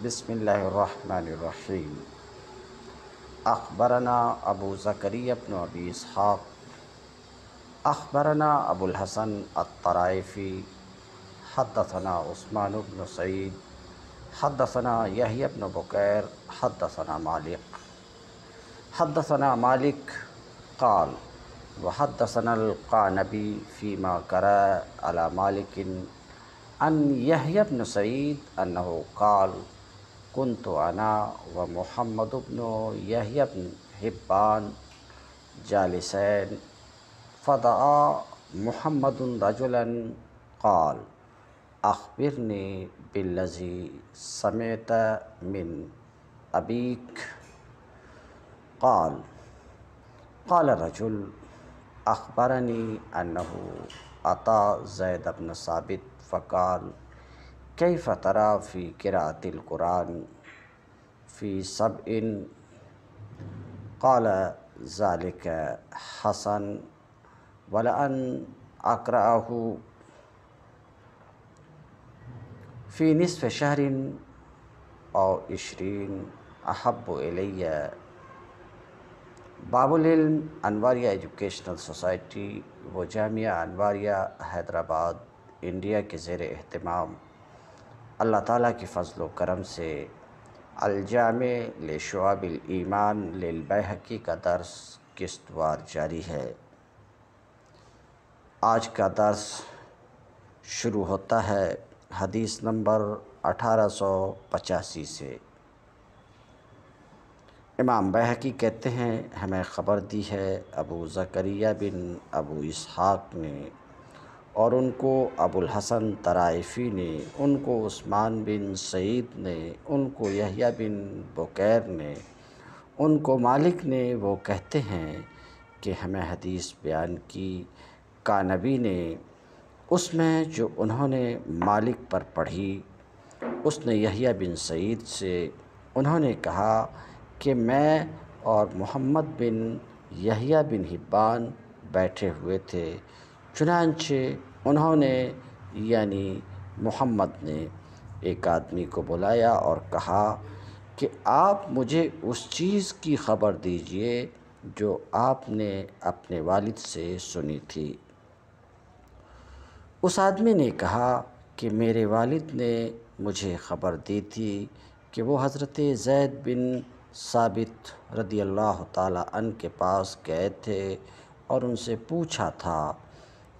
بسم الله الرحمن الرحيم. أخبرنا أبو زكريا بن أبي إسحاق. أخبرنا أبو الحسن الطرائفي. حدثنا عثمان بن سعيد. حدثنا يحيى بن بكير. حدثنا مالك. حدثنا مالك قال وحدثنا القانبي فيما قرأ على مالك عن يحيى بن سعيد أنه قال كنت أنا ومحمد بن يحيى بن حبان جالسين فدعا محمد رجلا قال أخبرني بالذي سمعت من أبيك. قال قال رجل أخبرني أنه أتى زيد بن ثابت فقال كيف ترى في قراءة القرآن في سبع؟ قال ذلك حسن ولأن أقرأه في نصف شهر أو عشرين أحب إلي. باب العلم انواریہ ایجوکیشنل سوسائٹی و جامعہ انواریہ حیدرآباد إنڈیا کے زیر اہتمام. اللہ تعالیٰ کی فضل و کرم سے الجامع لشعب الایمان للبیحقی کا درس قسط وار جاری ہے۔ آج کا درس شروع ہوتا ہے حدیث نمبر اٹھارہ سو پچاسی سے۔ امام بحقی کہتے ہیں، ہمیں خبر دی ہے ابو زکریہ بن ابو اسحاق نے اور ان کو ابو الحسن طرائفی نے، ان کو عثمان بن سعید نے، ان کو یحییٰ بن بکیر نے، ان کو مالک نے، وہ کہتے ہیں کہ ہمیں حدیث بیان کی۔ کانبی نے اس میں جو انہوں نے مالک پر پڑھی، اس نے یحییٰ بن سعید سے انہوں نے کہا کہ میں اور محمد بن یحییٰ بن حبان بیٹھے ہوئے تھے۔ چنانچہ انہوں نے یعنی محمد نے ایک آدمی کو بلایا اور کہا کہ آپ مجھے اس چیز کی خبر دیجیے جو آپ نے اپنے والد سے سنی تھی۔ اس آدمی نے کہا کہ میرے والد نے مجھے خبر دی تھی کہ وہ حضرت زید بن ثابت رضی اللہ تعالیٰ عنہ کے پاس گئے تھے اور ان سے پوچھا تھا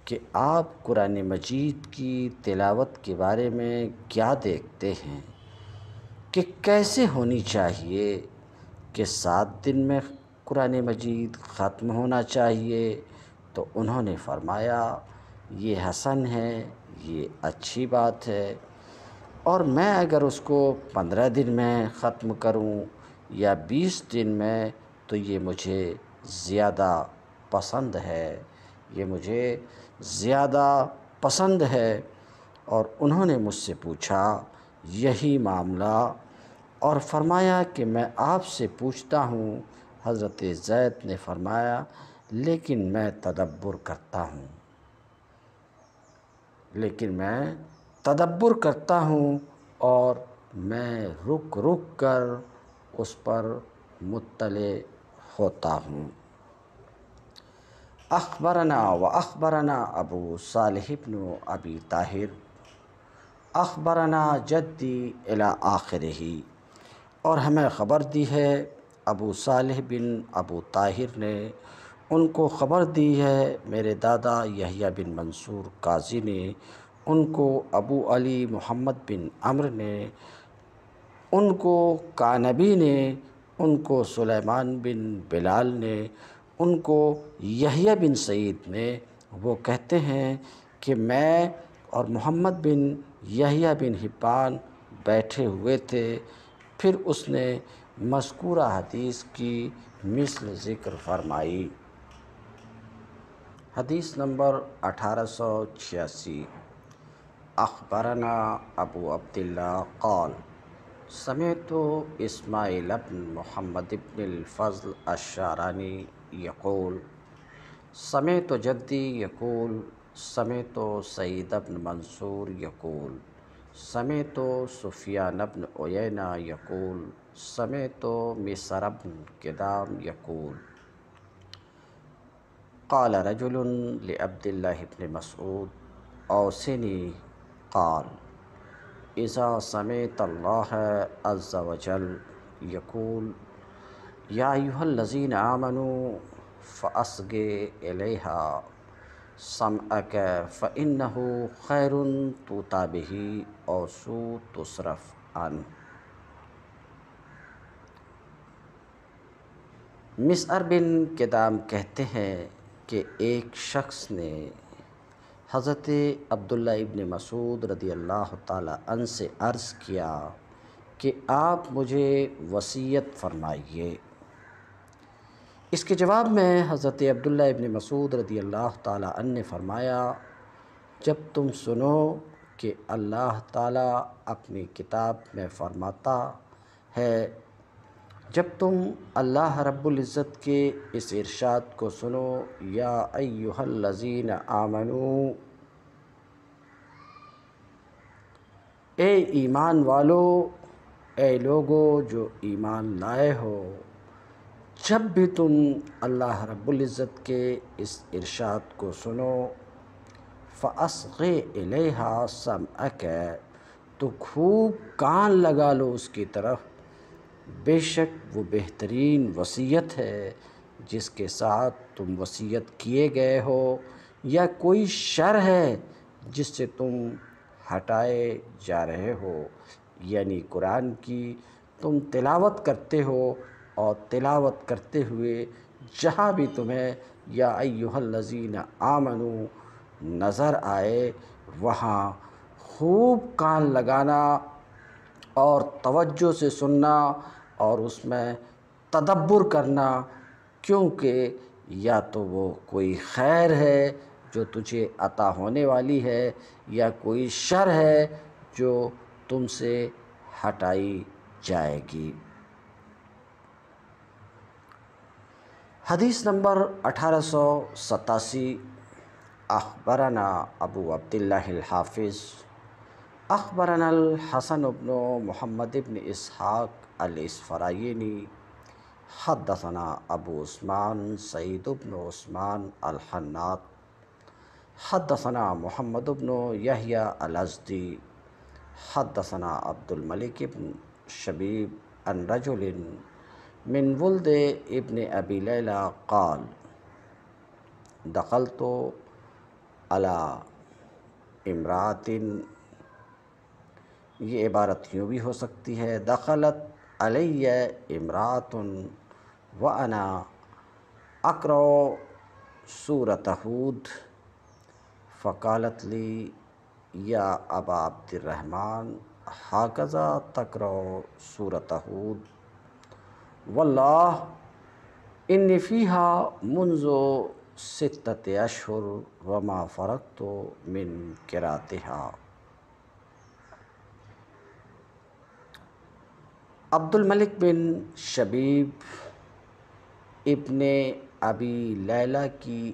کہ آپ قرآن مجید کی تلاوت کے بارے میں کیا دیکھتے ہیں؟ کہ کیسے ہونی چاہیے کہ سات دن میں قرآن مجید ختم ہونا چاہیے؟ تو انہوں نے فرمایا، یہ حسن ہے، یہ اچھی بات ہے، اور میں اگر اس کو پندرہ دن میں ختم کروں یا بیس دن میں، تو یہ مجھے زیادہ پسند ہے، یہ مجھے زیادہ پسند ہے اور انہوں نے مجھ سے پوچھا، یہی معاملہ؟ اور فرمایا کہ میں آپ سے پوچھتا ہوں، حضرت زید نے فرمایا، لیکن میں تدبر کرتا ہوں۔ لیکن میں تدبر کرتا ہوں اور میں رک رک کر اس پر مطلع ہوتا ہوں۔ اخبرنا و اخبرنا ابو صالح بن ابی طاہر۔ اخبرنا جدی الى آخر ہی اور ہمیں خبر دی ہے ابو صالح بن ابو طاہر نے۔ ان کو خبر دی ہے میرے دادا یحییٰ بن منصور قاضی نے۔ ان کو ابو علی محمد بن عمر نے۔ ان کو کانبی نے۔ ان کو سلیمان بن بلال نے۔ ان کو یحییٰ بن سعید نے وہ کہتے ہیں کہ میں اور محمد بن یحییٰ بن حبان بیٹھے ہوئے تھے۔ پھر اس نے مذکورہ حدیث کی مثل ذکر فرمائی۔ حدیث نمبر اٹھارہ سو چھیاسی۔ اخبرنا ابو عبداللہ قال سمعت اسماعیل بن محمد بن الفضل الشارانی یقول سمعت جدی یقول سمعت سعید بن منصور یقول سمیت سفیان ابن عیینہ یقول سمیت مصر ابن کدام یقول۔ قال رجل لعبد الله بن مسعود اوسني قال، اذا سمعت الله عز وجل يقول يا ايها الذين امنوا فاصغ اليها سمعك فانه خير توتى به او سو تصرف عنه مسعر بن کدام کہتے ہیں کہ ایک شخص نے حضرت عبداللہ ابن مسعود رضی اللہ تعالی عنہ سے عرض کیا کہ آپ مجھے وصیت فرمائیے۔ اس کے جواب میں حضرت عبداللہ ابن مسعود رضی اللہ تعالی عنہ نے فرمایا، جب تم سنو کہ اللہ تعالی اپنی کتاب میں فرماتا ہے، جب تم اللہ رب العزت کے اس ارشاد کو سنو، یا ایوہ الذین آمنو، اے ایمان والو، اے لوگو جو ایمان لائے ہو۔ جب بھی تم اللہ رب العزت کے اس ارشاد کو سنو فَأَصْغِ إِلَيْهَا سَمْعَكَ، تو خوب کان لگا لو اس کی طرف۔ بے شک وہ بہترین وصیت ہے جس کے ساتھ تم وصیت کیے گئے ہو، یا کوئی شر ہے جس سے تم ہٹائے جا رہے ہو۔ یعنی قرآن کی تم تلاوت کرتے ہو اور تلاوت کرتے ہوئے جہاں بھی تمہیں یا ایوہ الذین آمنو نظر آئے، وہاں خوب کان لگانا اور توجہ سے سننا اور اس میں تدبر کرنا، کیونکہ یا تو وہ کوئی خیر ہے جو تجھے عطا ہونے والی ہے، یا کوئی شر ہے جو تم سے ہٹائی جائے گی۔ حدیث نمبر اٹھارہ سو ستاسی، اخبرنا ابو عبداللہ الحافظ، اخبرنا الحسن ابن محمد ابن اسحاق الاسفرائینی حدثنا ابو عثمان، سعید ابن عثمان الحنات حدثنا محمد ابن یحییٰ الازدی، حدثنا عبد الملک ابن شبیب، ان رجل من ولد ابن ابی لیلہ قال، دخلت على امرات یہ عبارت یوں بھی ہو سکتی ہے، دخلت علیہ امرات و انا اقرو صورت حود فقالت لی، یا ابا عبد الرحمن حاکزہ تقرو صورت حود واللہ ان فیہا منذ ستت اشہر وما فرقت من کراتہا عبد الملک بن شبیب ابن ابی لیلہ کی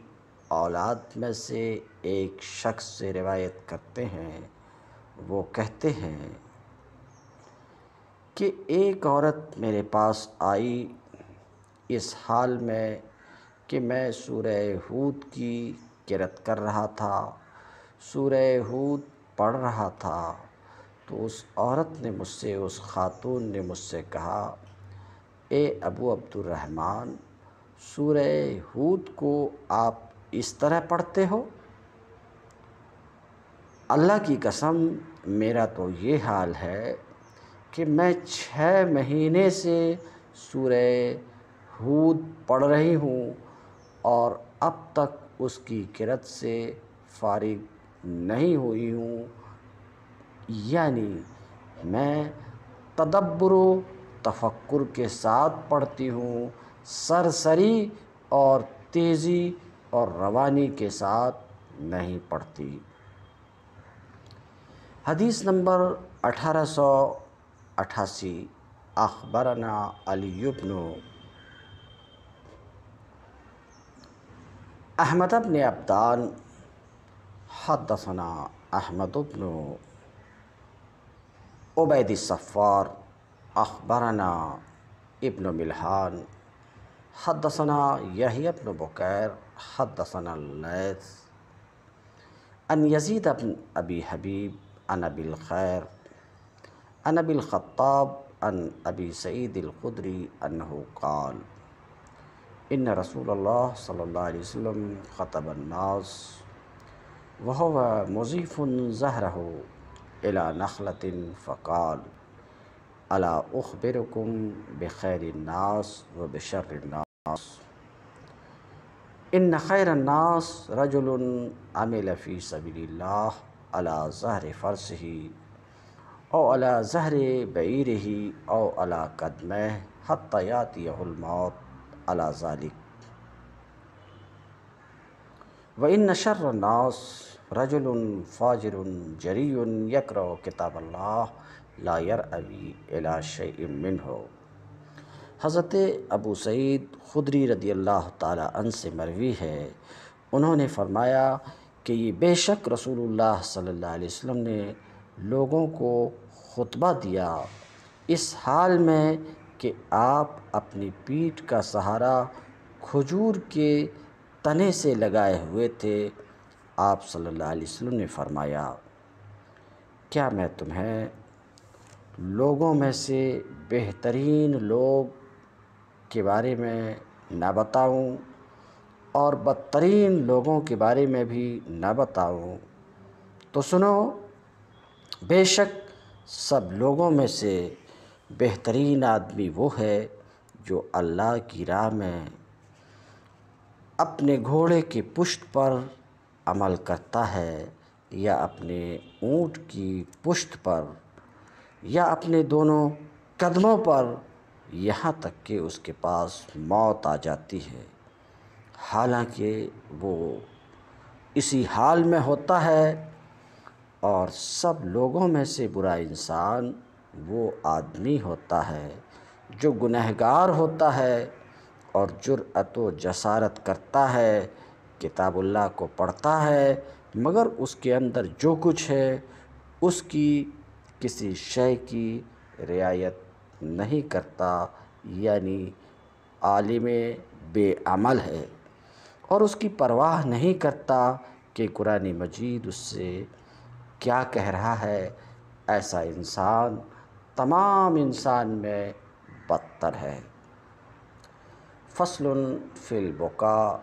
اولاد میں سے ایک شخص سے روایت کرتے ہیں، وہ کہتے ہیں کہ ایک عورت میرے پاس آئی، اس حال میں کہ میں سورہ ہود کی کرت کر رہا تھا، سورہ ہود پڑھ رہا تھا، تو اس عورت نے مجھ سے، اس خاتون نے مجھ سے کہا، اے ابو عبد الرحمن سورہ ہود کو آپ اس طرح پڑھتے ہو؟ اللہ کی قسم، میرا تو یہ حال ہے کہ میں چھ مہینے سے سورہ ہود پڑھ رہی ہوں اور اب تک اس کی کرت سے فارغ نہیں ہوئی ہوں۔ یعنی میں تدبر و تفکر کے ساتھ پڑھتی ہوں، سرسری اور تیزی اور روانی کے ساتھ نہیں پڑھتی۔ حدیث نمبر اٹھارہ سو اٹھاسی اخبرنا علی بن احمد ابن عبدان حدثنا احمد بن عبید الصفار اخبرنا ابن ملحان حدثنا یحیی ابن بکیر حدثنا اللیث ان یزید ابن ابی حبیب ان ابی الخیر ان ابی الخطاب ان ابی سعید القدری انہو قال، ان رسول اللہ صلی اللہ علیہ وسلم خطب الناس وهو مضيف زهره إلى نخلة فقال ألا أخبركم بخير الناس وبشر الناس. إن خير الناس رجل عمل في سبيل الله على ظهر فرسه أو على ظهر بعيره أو على قدمه حتى يأتيه الموت على ذلك وإن شر الناس رجل فاجر جری یکر کتاب اللہ لا ابی الا شیء منہ۔ حضرت ابو سعید خدری رضی اللہ تعالیٰ عنہ سے مروی ہے۔ انہوں نے فرمایا کہ یہ بے شک رسول اللہ صلی اللہ علیہ وسلم نے لوگوں کو خطبہ دیا۔ اس حال میں کہ آپ اپنی پیٹھ کا سہارا کھجور کے تنے سے لگائے ہوئے تھے، آپ صلی اللہ علیہ وسلم نے فرمایا، کیا میں تمہیں لوگوں میں سے بہترین لوگ کے بارے میں نہ بتاؤں اور بدترین لوگوں کے بارے میں بھی نہ بتاؤں؟ تو سنو بے شک سب لوگوں میں سے بہترین آدمی وہ ہے جو اللہ کی راہ میں اپنے گھوڑے کی پشت پر عمل کرتا ہے یا اپنے اونٹ کی پشت پر یا اپنے دونوں قدموں پر، یہاں تک کہ اس کے پاس موت آ جاتی ہے۔ حالانکہ وہ اسی حال میں ہوتا ہے اور سب لوگوں میں سے برا انسان وہ آدمی ہوتا ہے جو گنہگار ہوتا ہے اور جرأت و جسارت کرتا ہے، کتاب اللہ کو پڑھتا ہے، مگر اس کے اندر جو کچھ ہے، اس کی کسی شے کی رعایت نہیں کرتا یعنی عالم بے عمل ہے۔ اور اس کی پرواہ نہیں کرتا کہ قرآن مجید اس سے کیا کہہ رہا ہے؟ ایسا انسان تمام انسان میں بدتر ہے۔ فصل فی البقا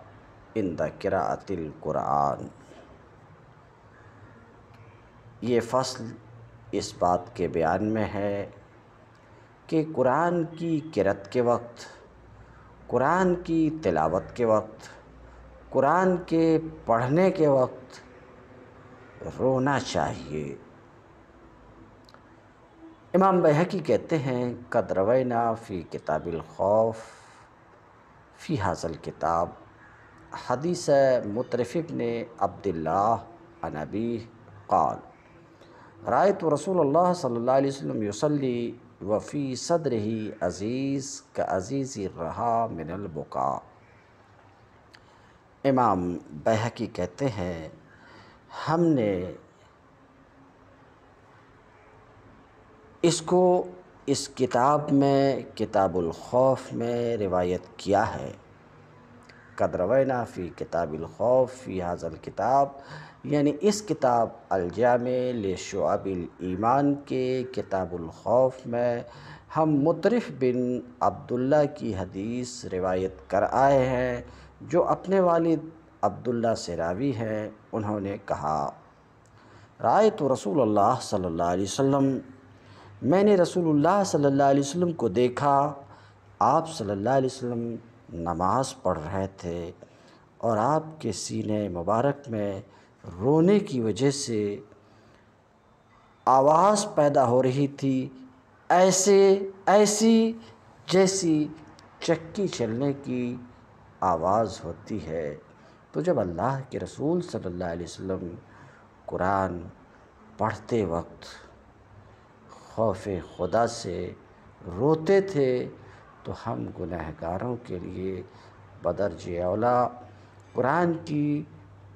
ان دا قراءت القرآن۔ یہ فصل اس بات کے بیان میں ہے کہ قرآن کی قرت کے وقت، قرآن کی تلاوت کے وقت، قرآن کے پڑھنے کے وقت رونا چاہیے۔ امام بحقی کہتے ہیں، قد روینا فی کتاب الخوف، فی حاصل کتاب حدیث مترف ابن عبداللہ ابی قال رائت رسول اللہ صلی اللہ علیہ وسلم یصلی وفی صدر ہی عزیز کا عزیز رہا من البقا امام بحقی کہتے ہیں ہم نے اس کو اس کتاب میں، کتاب الخوف میں روایت کیا ہے۔ قد روینا فی کتاب الخوف، فی حاضر کتاب یعنی اس کتاب الجامع لشعب الایمان کے کتاب الخوف میں ہم مطرف بن عبداللہ کی حدیث روایت کر آئے ہیں، جو اپنے والد عبداللہ سے راوی ہیں انہوں نے کہا، رائے تو رسول اللہ صلی اللہ علیہ وسلم۔ میں نے رسول اللہ صلی اللہ علیہ وسلم کو دیکھا، آپ صلی اللہ علیہ وسلم نماز پڑھ رہے تھے اور آپ کے سینے مبارک میں رونے کی وجہ سے آواز پیدا ہو رہی تھی، ایسے، ایسی جیسی چکی چلنے کی آواز ہوتی ہے۔ تو جب اللہ کے رسول صلی اللہ علیہ وسلم قرآن پڑھتے وقت خوف خدا سے روتے تھے، تو ہم گنہگاروں کے لیے بدرج اولا قرآن کی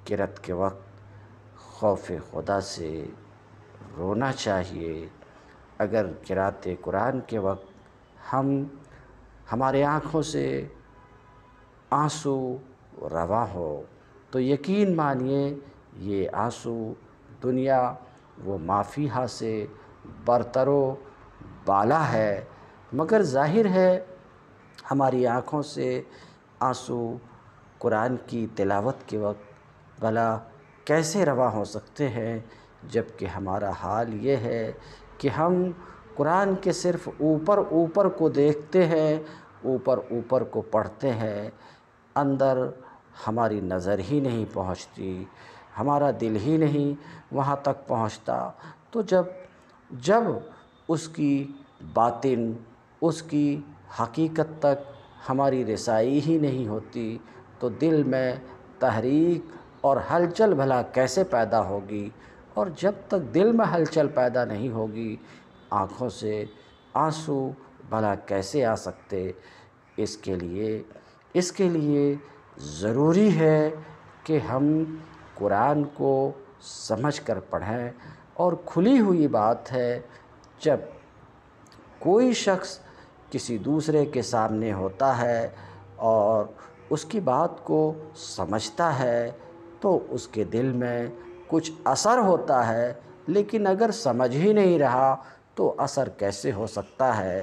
کرت کے وقت خوف خدا سے رونا چاہیے۔ اگر قرات قرآن کے وقت ہم ہمارے آنکھوں سے آنسو روا ہو۔ تو یقین مانیے، یہ آنسو دنیا و مافیہ سے برتر و بالا ہے۔ مگر ظاہر ہے، ہماری آنکھوں سے آنسو قرآن کی تلاوت کے وقت بھلا کیسے روا ہو سکتے ہیں؟ جبکہ ہمارا حال یہ ہے کہ ہم قرآن کے صرف اوپر اوپر کو دیکھتے ہیں، اوپر اوپر کو پڑھتے ہیں۔ اندر ہماری نظر ہی نہیں پہنچتی، ہمارا دل ہی نہیں وہاں تک پہنچتا۔ تو جب جب اس کی باطن، اس کی حقیقت تک ہماری رسائی ہی نہیں ہوتی، تو دل میں تحریک اور ہلچل بھلا کیسے پیدا ہوگی؟ اور جب تک دل میں ہلچل پیدا نہیں ہوگی، آنکھوں سے آنسو بھلا کیسے آ سکتے؟ اس کے لیے، اس کے لیے ضروری ہے کہ ہم قرآن کو سمجھ کر پڑھیں۔ اور کھلی ہوئی بات ہے، جب کوئی شخص کسی دوسرے کے سامنے ہوتا ہے اور اس کی بات کو سمجھتا ہے، تو اس کے دل میں کچھ اثر ہوتا ہے۔ لیکن اگر سمجھ ہی نہیں رہا، تو اثر کیسے ہو سکتا ہے؟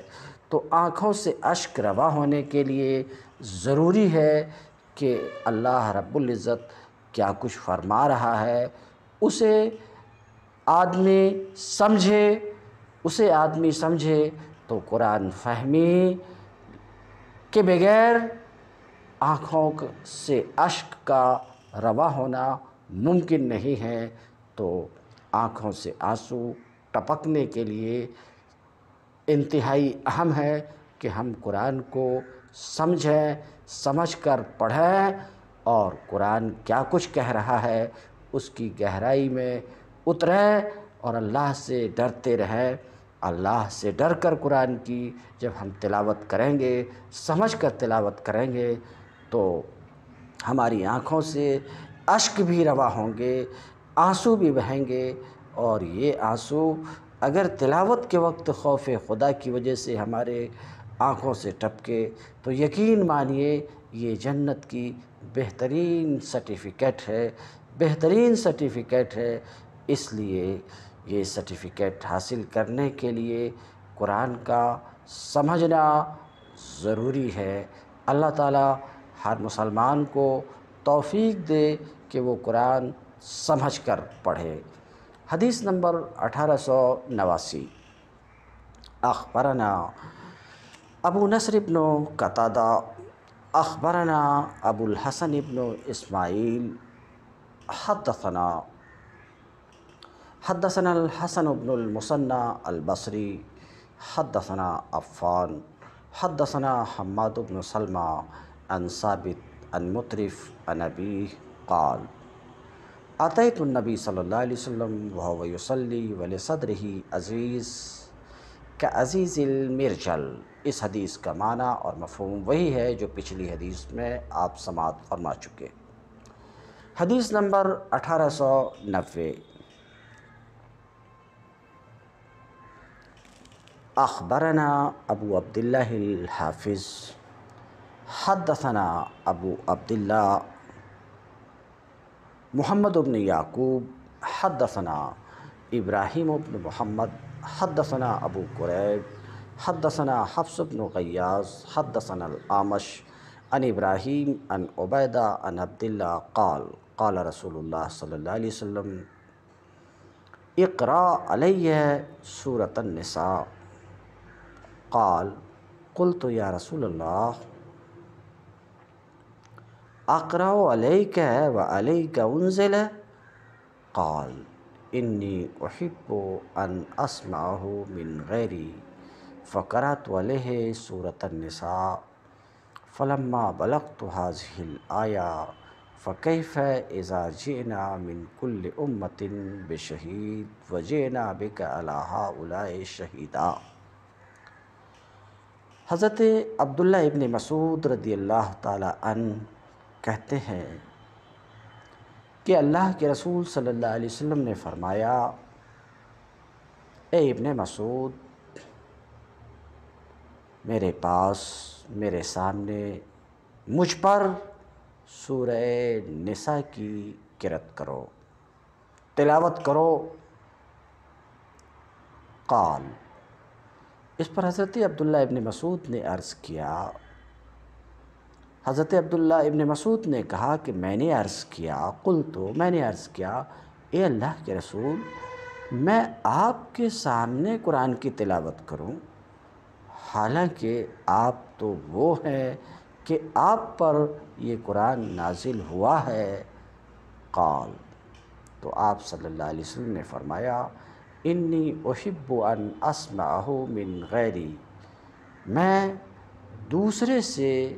تو آنکھوں سے اشک روا ہونے کے لیے ضروری ہے کہ اللہ رب العزت کیا کچھ فرما رہا ہے۔ اسے آدمی سمجھے، اسے آدمی سمجھے تو قرآن فہمی کے بغیر آنکھوں سے اشک کا روا ہونا ممکن نہیں ہے۔ تو آنکھوں سے آنسو ٹپکنے کے لیے انتہائی اہم ہے کہ ہم قرآن کو سمجھیں سمجھ کر پڑھیں اور قرآن کیا کچھ کہہ رہا ہے، اس کی گہرائی میں اتریں اور اللہ سے ڈرتے رہیں اللہ سے ڈر کر قرآن کی جب ہم تلاوت کریں گے، سمجھ کر تلاوت کریں گے، تو ہماری آنکھوں سے اشک بھی روا ہوں گے، آنسو بھی بہیں گے۔ اور یہ آنسو اگر تلاوت کے وقت خوف خدا کی وجہ سے ہمارے آنکھوں سے ٹپکے۔ تو یقین مانیے، یہ جنت کی بہترین سرٹیفکیٹ ہے، بہترین سرٹیفکیٹ ہے۔ اس لیے یہ سرٹیفکیٹ حاصل کرنے کے لیے قرآن کا سمجھنا ضروری ہے۔ اللہ تعالیٰ ہر مسلمان کو توفیق دے کہ وہ قرآن سمجھ کر پڑھے۔ حدیث نمبر اٹھارہ سو نواسی۔ اخبرنا أبو نصر بن قتادة أخبرنا أبو الحسن بن إسماعيل حدثنا حدثنا الحسن بن المصنى البصري حدثنا عفان حدثنا حماد بن سلمى عن ثابت عن مطرف عن أبيه قال أتيت النبي صلى الله عليه وسلم وهو يصلي ولصدره عزيز كعزيز المرجل. اس حدیث کا معنی اور مفہوم وہی ہے جو پچھلی حدیث میں آپ سماعت فرما چکے۔ حدیث نمبر اٹھارہ سو نوے۔ اخبرنا ابو عبداللہ الحافظ، حدثنا ابو عبداللہ، محمد بن یعقوب، حدثنا ابراہیم بن محمد، حدثنا ابو قریب حدثنا حفص بن غياز حدثنا الأعمش عن إبراهيم عن عبيدة عن عبد الله قال قال رسول الله صلى الله عليه وسلم اقرأ علي سورة النساء. قال قلت يا رسول الله أقرأ عليك وعليك أنزل. قال إني أحب أن أسمعه من غيري. فقرات علیہ سورة النساء۔ فلما بلغت هذه الآية فكيف إذا جئنا من كل أمة بشهيد وجئنا بك على هؤلاء شهيدا حضرت عبداللہ ابن مسعود رضی اللہ تعالی عنہ کہتے ہیں کہ اللہ کے رسول صلی اللہ علیہ وسلم نے فرمایا، اے ابن مسعود میرے پاس، میرے سامنے، مجھ پر سورہ نساء کی کرت کرو، تلاوت کرو۔ قال، اس پر حضرت عبداللہ ابن مسعود نے عرض کیا۔ حضرت عبداللہ ابن مسعود نے کہا کہ میں نے عرض کیا قل تو میں نے عرض کیا، اے اللہ کے رسول، میں آپ کے سامنے قرآن کی تلاوت کروں۔ حالانکہ آپ تو وہ ہیں کہ آپ پر یہ قرآن نازل ہوا ہے۔ قال، تو آپ صلی اللہ علیہ وسلم نے فرمایا، انی احب ان اسمعہ من غیری۔ میں دوسرے سے،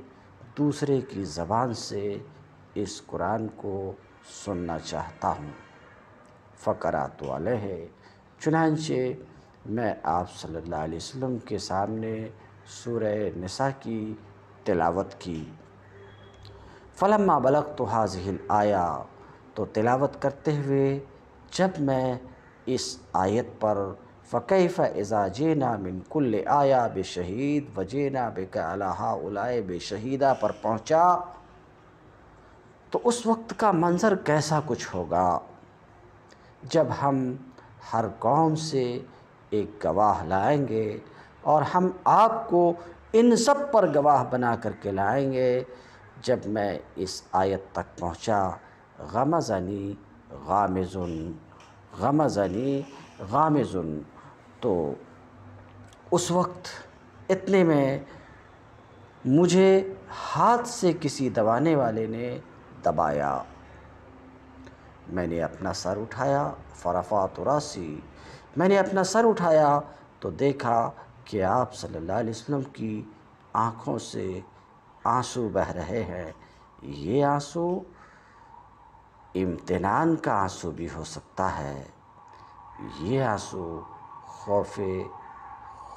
دوسرے کی زبان سے اس قرآن کو سننا چاہتا ہوں۔ فقرات علیہ، چنانچہ میں آپ صلی اللہ علیہ وسلم کے سامنے سورہ نساء کی تلاوت کی۔ فلما بلغ تو حاضل آیا تو تلاوت کرتے ہوئے جب میں اس آیت پر فقیف اذا جینا من کل آیا بے شہید و جینا بے کلحہ الائے بے شہیدہ پر پہنچا، تو اس وقت کا منظر کیسا کچھ ہوگا؟ جب ہم ہر قوم سے ایک گواہ لائیں گے اور ہم آپ کو ان سب پر گواہ بنا کر کے لائیں گے۔ جب میں اس آیت تک پہنچا، غمزنی، غامزن غمزنی، غامزن۔ تو اس وقت اتنے میں مجھے ہاتھ سے کسی دبانے والے نے دبایا۔ میں نے اپنا سر اٹھایا فرفات راسی میں نے اپنا سر اٹھایا تو دیکھا کہ آپ صلی اللہ علیہ وسلم کی آنکھوں سے آنسو بہ رہے ہیں۔ یہ آنسو امتنان کا آنسو بھی ہو سکتا ہے۔ یہ آنسو خوف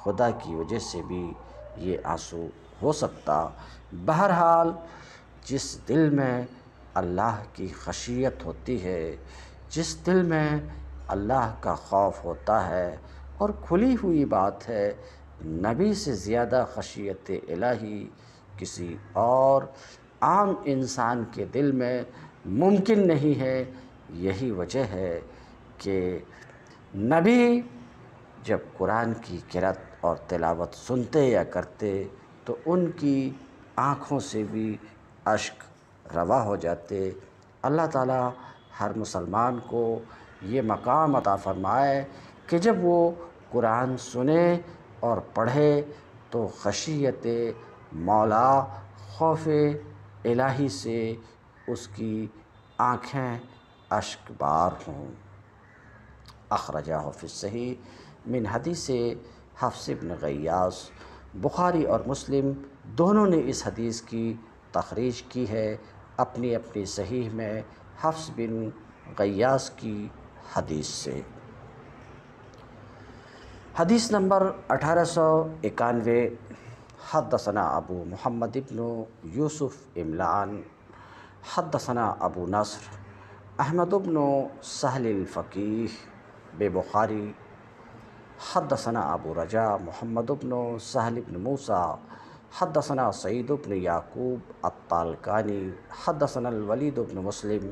خدا کی وجہ سے بھی یہ آنسو ہو سکتا۔ بہرحال جس دل میں اللہ کی خشیت ہوتی ہے، جس دل میں اللہ کا خوف ہوتا ہے اور کھلی ہوئی بات ہے، نبی سے زیادہ خشیت الہی کسی اور عام انسان کے دل میں ممکن نہیں ہے۔ یہی وجہ ہے کہ نبی جب قرآن کی قرت اور تلاوت سنتے یا کرتے تو ان کی آنکھوں سے بھی اشک روا ہو جاتے۔ اللہ تعالیٰ ہر مسلمان کو یہ مقام عطا فرمائے کہ جب وہ قرآن سنے اور پڑھے تو خشیت مولا خوف الہی سے اس کی آنکھیں اشک بار ہوں۔ اخرجہ حفظ صحیح من حدیث حفظ بن غیاس بخاری اور مسلم دونوں نے اس حدیث کی تخریج کی ہے اپنی اپنی صحیح میں حفظ بن غیاس کی حدیث سے۔ حدیث نمبر اٹھارہ سو اکانوے، حدثنا ابو محمد ابن یوسف املان، حدثنا ابو نصر، احمد ابن سہل الفقیح بے بخاری، حدثنا ابو رجا محمد ابن سہل ابن موسیٰ، حدثنا سعید ابن یعقوب الطالقانی حدثنا الولید ابن مسلم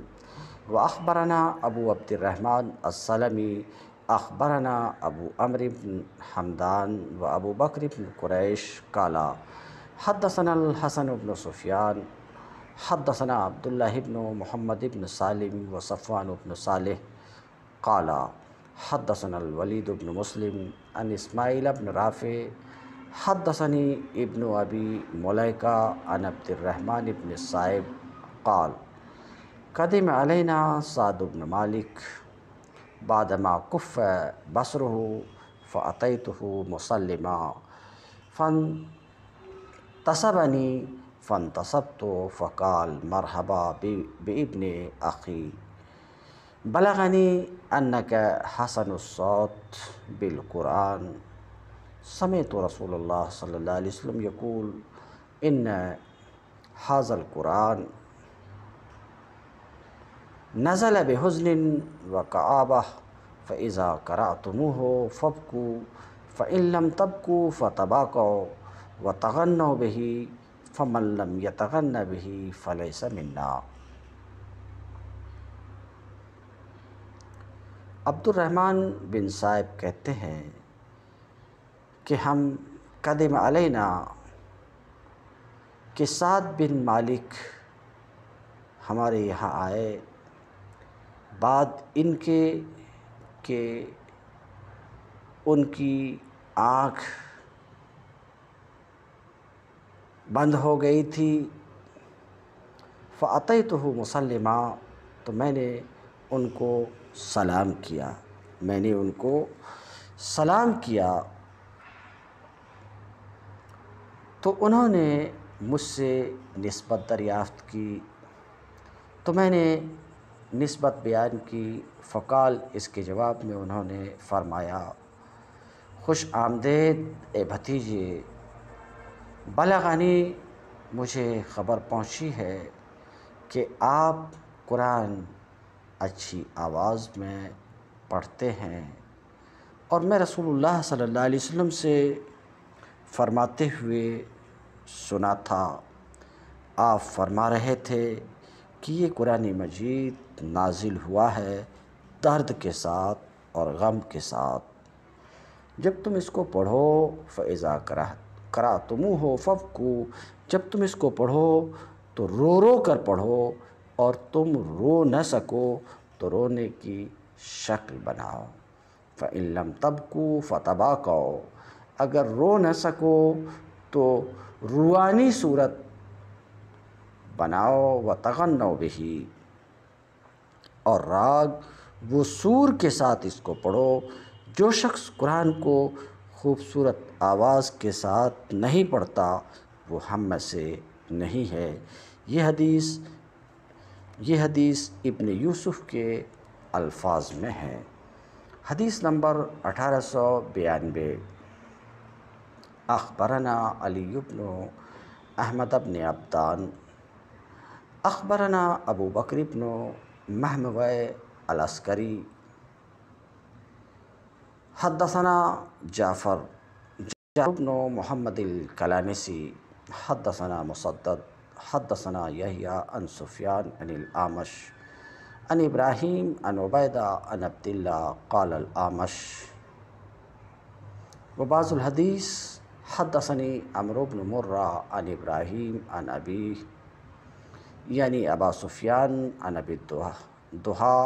و اخبرنا ابو عبد الرحمن السلمی اخبرنا ابو عمر بن حمدان و ابو بکر بن قریش کالا حدثنا الحسن بن سفیان حدثنا عبداللہ بن محمد بن سالم و صفوان بن صالح قالا حدثنا الولید بن مسلم ان اسماعیل بن رافع حدثنی ابن ابی ملیکہ عن عبد الرحمن بن صائب قال قدم علینا سعد بن مالک بعدما کف بصره فأتيته مسلما. فانتصبني فانتصبت فقال مرحبا بابن أخي. بلغني أنك حسن الصوت بالقرآن. سمعت رسول الله صلى الله عليه وسلم يقول إن هذا القرآن نزل بحزن وكآبة فإذا قرأتموه فابكوا فإن لم تبكوا فتباكوا و تغن و بہی فملم یا تغن بہی فلیس منا۔ عبد الرحمن بن صاحب کہتے ہیں کہ ہم قدم علینا کہ سعد بن مالک ہمارے یہاں آئے بعد ان کے کہ ان کی آنکھ بند ہو گئی تھی فعطی تو مسلمہ تو میں نے ان کو سلام کیا۔ میں نے ان کو سلام کیا۔ تو انہوں نے مجھ سے نسبت دریافت کی۔ تو میں نے نسبت بیان کی فقال اس کے جواب میں انہوں نے فرمایا، خوش آمدید، اے بھتیجے بلغانی مجھے خبر پہنچی ہے کہ آپ قرآن اچھی آواز میں پڑھتے ہیں اور میں رسول اللہ صلی اللہ علیہ وسلم سے فرماتے ہوئے سنا تھا۔ آپ فرما رہے تھے کہ یہ قرآن مجید نازل ہوا ہے درد کے ساتھ اور غم کے ساتھ۔ جب تم اس کو پڑھو فضا کرا کرا تم ہو فف کو جب تم اس کو پڑھو تو رو رو کر پڑھو اور تم رو نہ سکو تو رونے کی شکل بناؤ۔ فعلم تب کو فتبا کو اگر رو نہ سکو تو روانی صورت بناؤ۔ و تغنو بہی اور راگ وہ سور کے ساتھ اس کو پڑھو جو شخص قرآن کو خوبصورت آواز کے ساتھ نہیں پڑھتا، وہ ہم میں سے نہیں ہے۔ یہ حدیث یہ حدیث ابن یوسف کے الفاظ میں ہے۔ حدیث نمبر اٹھارہ سو بیانوے۔ اخبرنا علی بن احمد بن عبدان۔ اخبرنا ابو بکر بن مهما بقى العسكري حدثنا جعفر جعفر بن محمد الكلانسي. حدثنا مصدد حدثنا يهيا عن سفيان عن الأعمش. عن إبراهيم عن عبيدة عن عبد الله قال الأعمش. وبعض الحديث حدثني عمرو بن مرة عن إبراهيم عن أبيه. یعنی ابا سفیان، عن ابی دہا،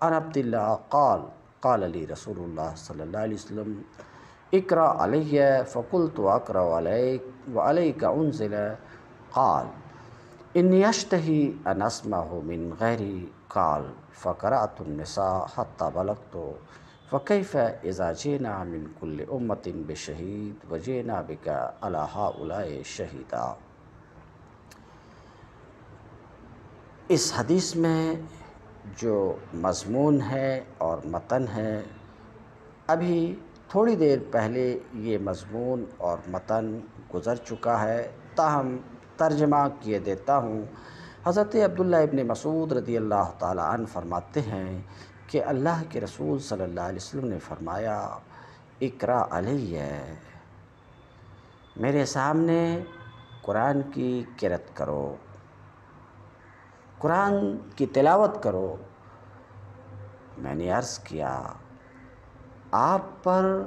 عن عبداللہ، قال قال علی رسول اللہ صلی اللہ علیہ وسلم اقرا علیہ فقلت اقرا علیک و انزل قال، انی اشتہی ان اسمع من غیری قال، فقرأت النساء حتی بلغت، فکیف اذا جینا من کل امت بشہید و جینا بکا علی ہؤلاء شہیدا اس حدیث میں جو مضمون ہے اور متن ہے، ابھی تھوڑی دیر پہلے یہ مضمون اور متن گزر چکا ہے۔ تاہم ترجمہ کیے دیتا ہوں۔ حضرت عبداللہ ابن مسعود رضی اللہ تعالیٰ عنہ فرماتے ہیں کہ اللہ کے رسول صلی اللہ علیہ وسلم نے فرمایا اقرا علیہ۔ میرے سامنے قرآن کی کرت کرو۔ قرآن کی تلاوت کرو۔ میں نے عرض کیا، آپ پر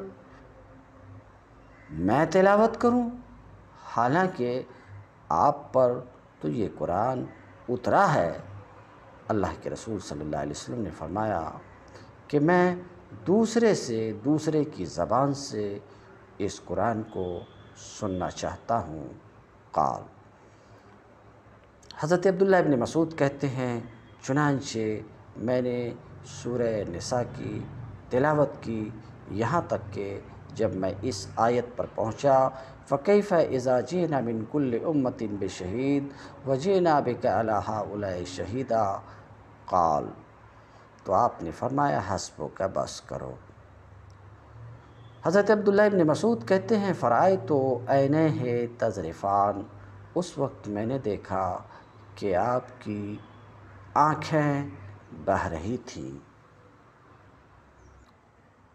میں تلاوت کروں؟ حالانکہ آپ پر تو یہ قرآن اترا ہے۔ اللہ کے رسول صلی اللہ علیہ وسلم نے فرمایا کہ میں دوسرے سے دوسرے کی زبان سے اس قرآن کو سننا چاہتا ہوں۔ قال حضرت عبداللہ ابن مسعود کہتے ہیں، چنانچہ میں نے سورہ نساء کی تلاوت کی یہاں تک کہ جب میں اس آیت پر پہنچا فقیف اذا جینا من کل امت بشہید و جینا بک علیہ علیہ شہیدہ قال، تو آپ نے فرمایا حسب کا بس کرو۔ حضرت عبداللہ ابن مسعود کہتے ہیں فرائے تو اینے ہے تذرفان، اس وقت میں نے دیکھا کہ آپ کی آنکھیں بہ رہی تھیں۔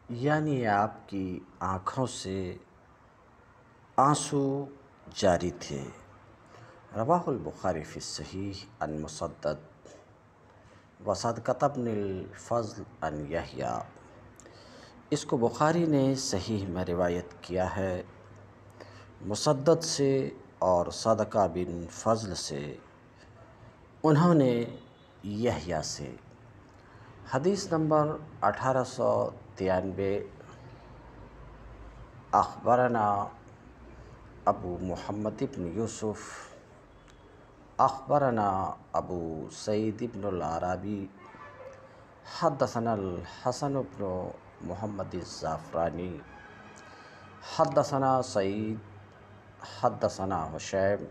یعنی آپ کی آنکھوں سے آنسو جاری تھے۔ رواہ البخاری فی صحیح ان مسدد وسعد ابن الفضل ان یحییٰ اس کو بخاری نے صحیح میں روایت کیا ہے۔ مسدد سے اور صدقہ بن فضل سے۔ انہوں نے یحییٰ سے۔ حدیث نمبر اٹھارہ سو تیانوے اخبرنا ابو محمد ابن یوسف۔ اخبرنا ابو سعید ابن العرابی۔ حدثنا الحسن ابن محمد الزعفرانی۔ حدثنا سعید۔ حدثنا حشیم۔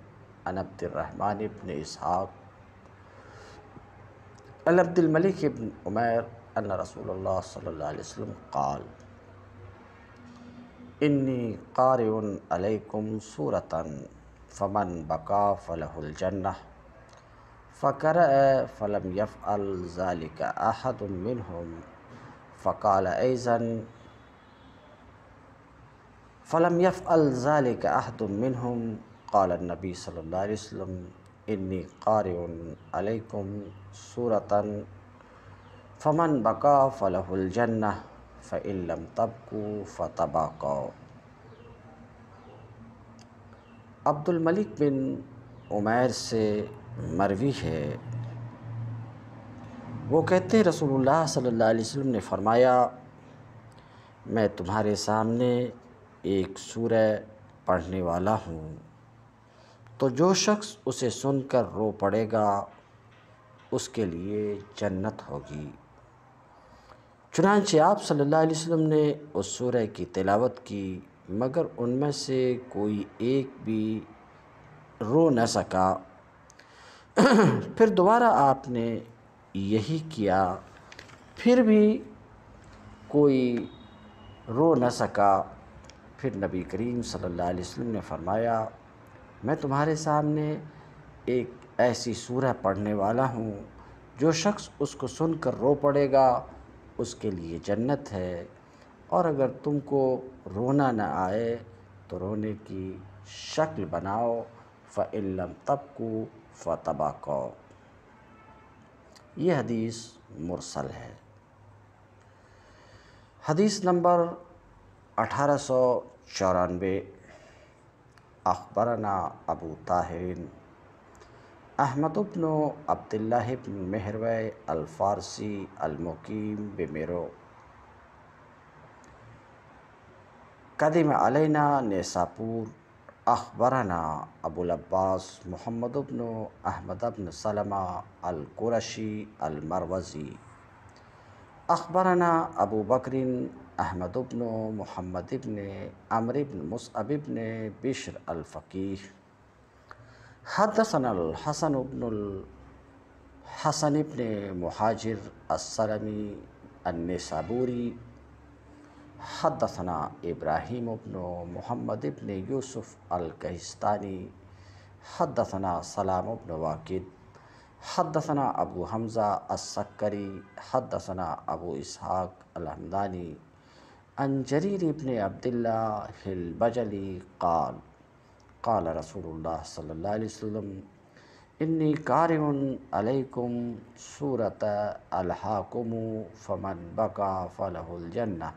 عن عبد الرحمن ابن اسحاق۔ قال عبد الملك بن عمير أن رسول الله صلى الله عليه وسلم قال إني قارئ عليكم سورة فمن بقى فله الجنة فقرأ فلم يفعل ذلك أحد منهم فقال أيضا فلم يفعل ذلك أحد منهم. قال النبي صلى الله عليه وسلم انی قارئ علیکم سورة فمن بقا فلہ الجنہ فإن لم تبقوا فتباقوا عبد الملک بن عمیر سے مروی ہے۔ وہ کہتے ہیں، رسول اللہ صلی اللہ علیہ وسلم نے فرمایا، میں تمہارے سامنے ایک سورہ پڑھنے والا ہوں۔ تو جو شخص اسے سن کر رو پڑے گا، اس کے لیے جنت ہوگی۔ چنانچہ آپ صلی اللہ علیہ وسلم نے اس سورہ کی تلاوت کی، مگر ان میں سے کوئی ایک بھی رو نہ سکا۔ پھر دوبارہ آپ نے یہی کیا، پھر بھی کوئی رو نہ سکا۔ پھر نبی کریم صلی اللہ علیہ وسلم نے فرمایا میں تمہارے سامنے ایک ایسی سورہ پڑھنے والا ہوں جو شخص اس کو سن کر رو پڑے گا، اس کے لیے جنت ہے۔ اور اگر تم کو رونا نہ آئے تو رونے کی شکل بناؤ۔ فعلم تب کو یہ حدیث مرسل ہے۔ حدیث نمبر اٹھارہ سو چورانوے۔ اخبرنا ابو طاہرین احمد ابن عبداللہ بن مہرو الفارسی المقیم بمیرو قدم علینا نیساپور اخبرنا ابو العباس محمد ابن احمد ابن سلمہ القرشی المروزی اخبرنا ابو بکرین احمد ابن محمد ابن عمر ابن مصعب ابن بشر الفقیح حدثنا الحسن ابن الحسن ابن مہاجر السلمی النسابوری۔ حدثنا ابراہیم ابن محمد ابن یوسف الکہستانی۔ حدثنا سلام ابن واقد۔ حدثنا ابو حمزہ السکری۔ حدثنا ابو اسحاق الحمدانی۔ عن جرير بن عبد الله البجلي قال قال رسول الله صلى الله عليه وسلم إني كاره عليكم سورة ألحاكم فمن بقى فله الجنة.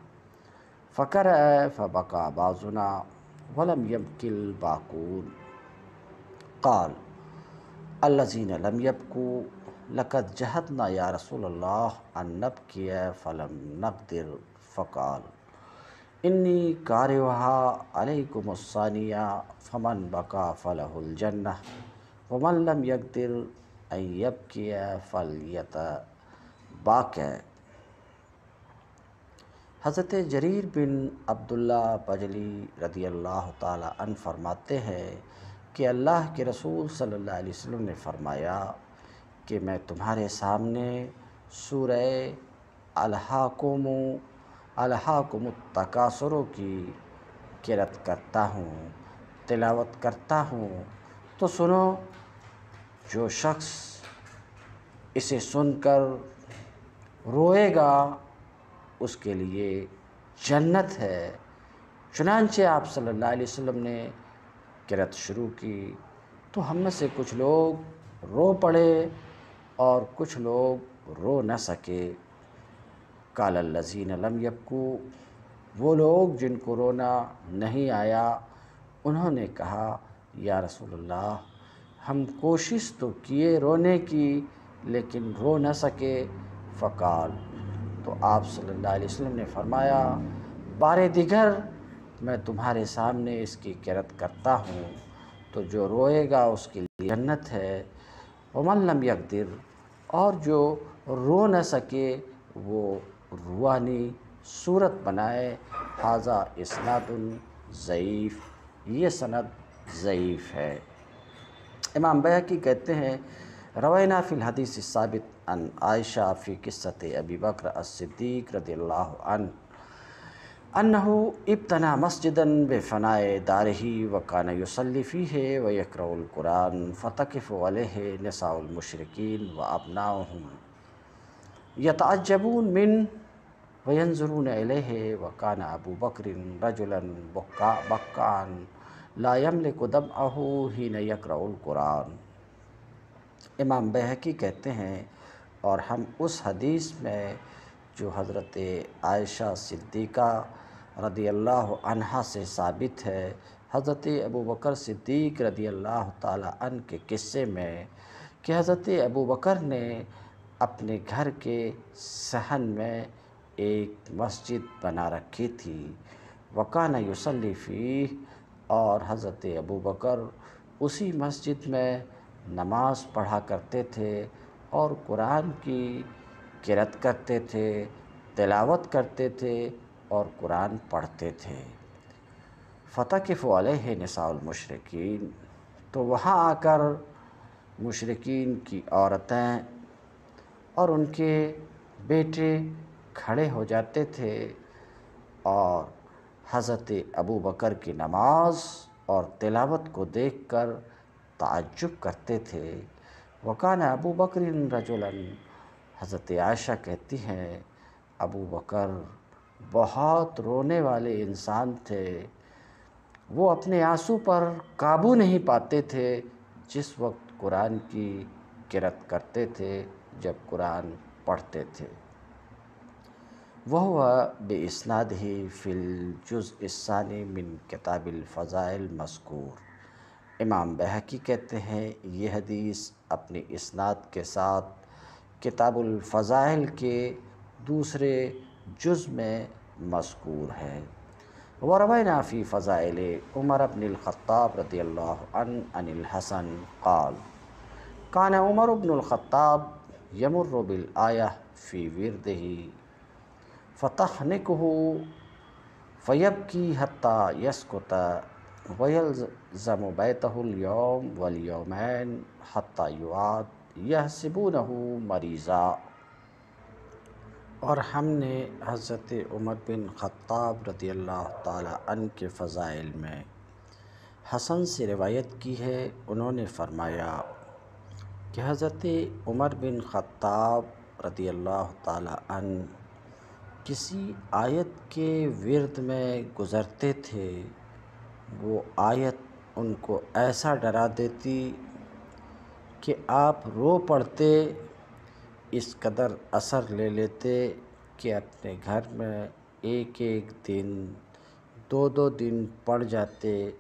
فقرأ فبقى بعضنا ولم يبكي الباقون. قال الذين لم يبكوا لقد جهدنا يا رسول الله أن نبكي فلم نقدر. فقال انی قارئها عليكم الثانية فمن بقى فله الجنة، ومن لم يقدر ان يبكي فليتباكى. حضرت جریر بن عبداللہ بجلی رضی اللہ تعالی عنہ فرماتے ہیں کہ اللہ کے رسول صلی اللہ علیہ وسلم نے فرمایا کہ میں تمہارے سامنے سورہ الحاکم الحاکم التکاثروں کی کرت کرتا ہوں، تلاوت کرتا ہوں۔ تو سنو، جو شخص اسے سن کر روئے گا، اس کے لیے جنت ہے۔ چنانچہ آپ صلی اللہ علیہ وسلم نے کرت شروع کی، تو ہم میں سے کچھ لوگ رو پڑے اور کچھ لوگ رو نہ سکے۔ کال الزین لم یبکو۔ وہ لوگ جن کو رونا نہیں آیا، انہوں نے کہا، یا رسول اللہ، ہم کوشش تو کیے رونے کی، لیکن رو نہ سکے۔ فقال، تو آپ صلی اللہ علیہ وسلم نے فرمایا، بار دیگر میں تمہارے سامنے اس کی کرت کرتا ہوں، تو جو روئے گا اس کے لیے جنت ہے۔ ومن لم یقدر، اور جو رو نہ سکے، وہ روحانی صورت بنائے، حاضہ اسناد ضعیف، یہ سند ضعیف ہے۔ امام بیحقی کہتے ہیں روینہ فی الحدیث ثابت ان عائشہ فی قصت ابی بکر الصدیق رضی اللہ عنہ، انہو ابتنا مسجدن بے فنائے دارہی وکان یصلی فیہ ویکرع القرآن فتقف علیہ نساء المشرکین و ابناؤہم۔ یتعجبون من وینظرون الیہ وکان ابو بکر رجلا بکان لا یملک دمعہ ہین یکرع القرآن۔ امام بحقی کہتے ہیں، اور ہم اس حدیث میں جو حضرت عائشہ صدیقہ رضی اللہ عنہ سے ثابت ہے، حضرت ابو بکر صدیق رضی اللہ تعالی عنہ کے قصے میں کہ حضرت ابو بکر نے اپنے گھر کے صحن میں ایک مسجد بنا رکھی تھی۔ وکانہ یوسلی فی اور حضرت ابو بکر اسی مسجد میں نماز پڑھا کرتے تھے اور قرآن کی قرت کرتے تھے، تلاوت کرتے تھے اور قرآن پڑھتے تھے۔ فتح کے علیہ نساء المشرقین تو وہاں آ کر مشرقین کی عورتیں اور ان کے بیٹے کھڑے ہو جاتے تھے اور حضرت ابو بکر کی نماز اور تلاوت کو دیکھ کر تعجب کرتے تھے۔ وکان ابو بکر رجلا، حضرت عائشہ کہتی ہیں، ابو بکر بہت رونے والے انسان تھے۔ وہ اپنے آنسو پر قابو نہیں پاتے تھے، جس وقت قرآن کی قرت کرتے تھے، جب قرآن پڑھتے تھے۔ وہ بے اسناد ہی فی الجز الثانی من کتاب الفضائل مذکور۔ امام بحقی کہتے ہیں، یہ حدیث اپنی اسناد کے ساتھ کتاب الفضائل کے دوسرے جز میں مذکور ہے۔ وروینا فی فضائل عمر بن الخطاب رضی اللہ عنہ عن الحسن قال، کان عمر بن الخطاب یمر بالآیہ فی فتح وردہی فتحنکہ فیبکی حتی یسکت ویلزم بیتہ اليوم والیومین حتی یعاد یحسبونہ مریضا۔ اور ہم نے حضرت عمر بن خطاب رضی اللہ تعالی عنہ کے فضائل میں حسن سے روایت کی ہے۔ انہوں نے فرمایا کہ حضرت عمر بن خطاب رضی اللہ تعالی عنہ کسی آیت کے ورد میں گزرتے تھے، وہ آیت ان کو ایسا ڈرا دیتی کہ آپ رو پڑتے، اس قدر اثر لے لیتے کہ اپنے گھر میں ایک ایک دن، دو دو دن پڑ جاتے۔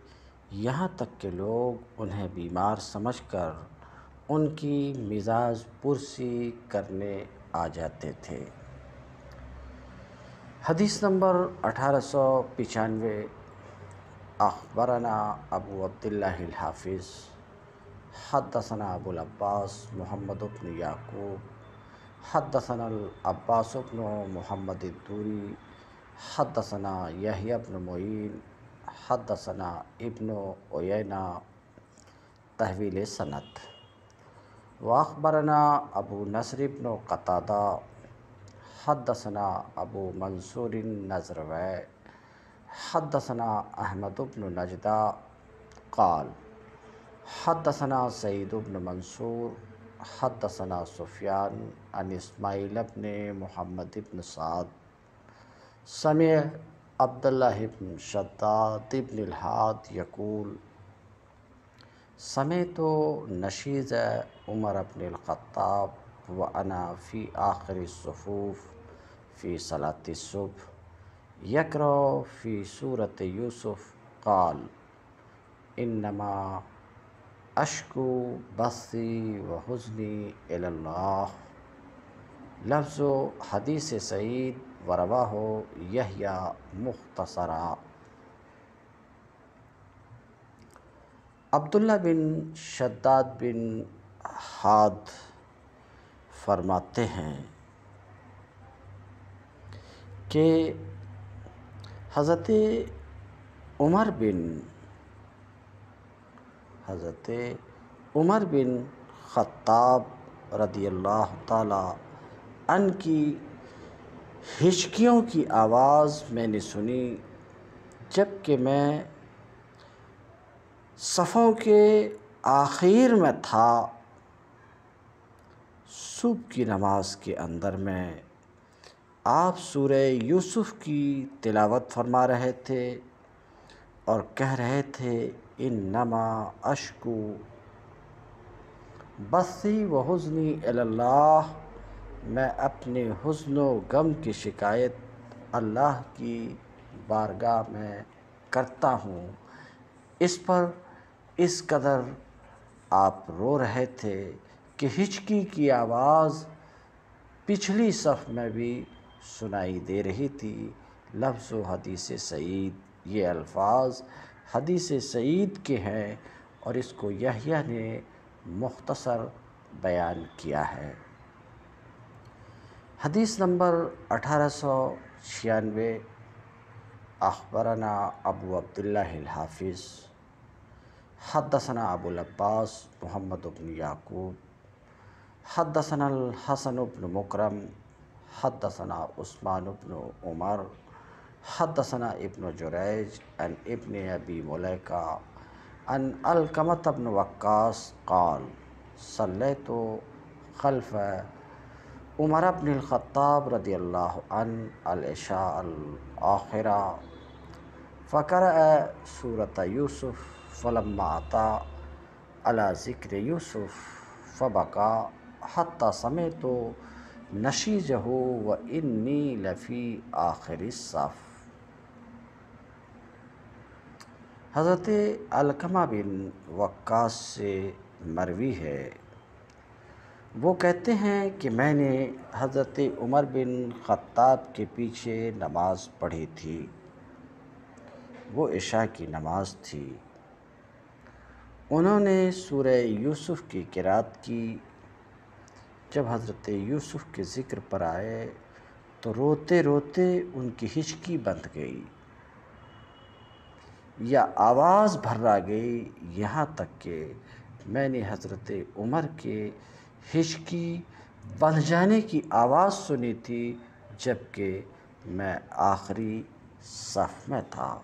یہاں تک کہ لوگ انہیں بیمار سمجھ کر ان کی مزاج پرسی کرنے آ جاتے تھے۔ حدیث نمبر اٹھارہ سو پچانوے، اخبرنا ابو عبداللہ الحافظ، حدثنا ابو العباس محمد بن یعقوب، حدثنا العباس بن محمد الدوری، حدثنا یحیی بن معین، حدثنا ابن عیینہ، تحویل سنت واخبرنا ابو نصر بن قطادہ حدثنا ابو منصور نظروی حدثنا احمد بن نجدہ قال، حدثنا سعید بن منصور، حدثنا سفیان عن اسماعیل بن محمد بن سعد سمع عبداللہ بن شداد بن الحاد یقول، سمیت نشیز عمر ابن الخطاب و انا فی آخر الصفوف فی صلاة الصبح. یکرو فی صورت یوسف، قال انما اشکو بثی و حزنی اللہ لفظ و حدیث سعید و رواہ یحییٰ مختصرا. عبداللہ بن شداد بن حاد فرماتے ہیں کہ حضرت عمر بن حضرت عمر بن خطاب رضی اللہ تعالی ان کی ہچکیوں کی آواز میں نے سنی جبکہ میں صفوں کے آخر میں تھا۔ صبح کی نماز کے اندر میں آپ سورہ یوسف کی تلاوت فرما رہے تھے اور کہہ رہے تھے ان نما اشکو بسی و حزنی اللہ میں اپنے حزن و غم کی شکایت اللہ کی بارگاہ میں کرتا ہوں۔ اس پر اس قدر آپ رو رہے تھے کہ ہچکی کی آواز پچھلی صف میں بھی سنائی دے رہی تھی۔ لفظ و حدیث سعید، یہ الفاظ حدیث سعید کے ہیں اور اس کو یحییٰ نے مختصر بیان کیا ہے۔ حدیث نمبر اٹھارہ سو چھیانوے، اخبرنا ابو عبداللہ الحافظ، حدثنا ابو العباس محمد بن یعقوب، حدثنا الحسن بن مکرم حدثنا عثمان بن عمر، حدثنا ابن جریج، عن ابن ابی ملیکہ، عن القمت بن وقاص قال، صلیت خلف عمر بن الخطاب رضی اللہ عنہ العشاء الاخرہ۔ فقرأ سورة یوسف، فلما عطا على ذکر یوسف فبقى حتى سمعت نشیجہ و انی لفی آخر الصف۔ حضرت علقمہ بن وقاص سے مروی ہے۔ وہ کہتے ہیں کہ میں نے حضرت عمر بن خطاب کے پیچھے نماز پڑھی تھی۔ وہ عشاء کی نماز تھی۔ انہوں نے سورہ یوسف کی قرات کی جب حضرت یوسف کے ذکر پر آئے تو روتے روتے ان کی ہچکی بند گئی، یا آواز بھرا گئی یہاں تک کہ میں نے حضرت عمر کے ہچکی بندھ جانے کی آواز سنی تھی جبکہ میں آخری صف میں تھا۔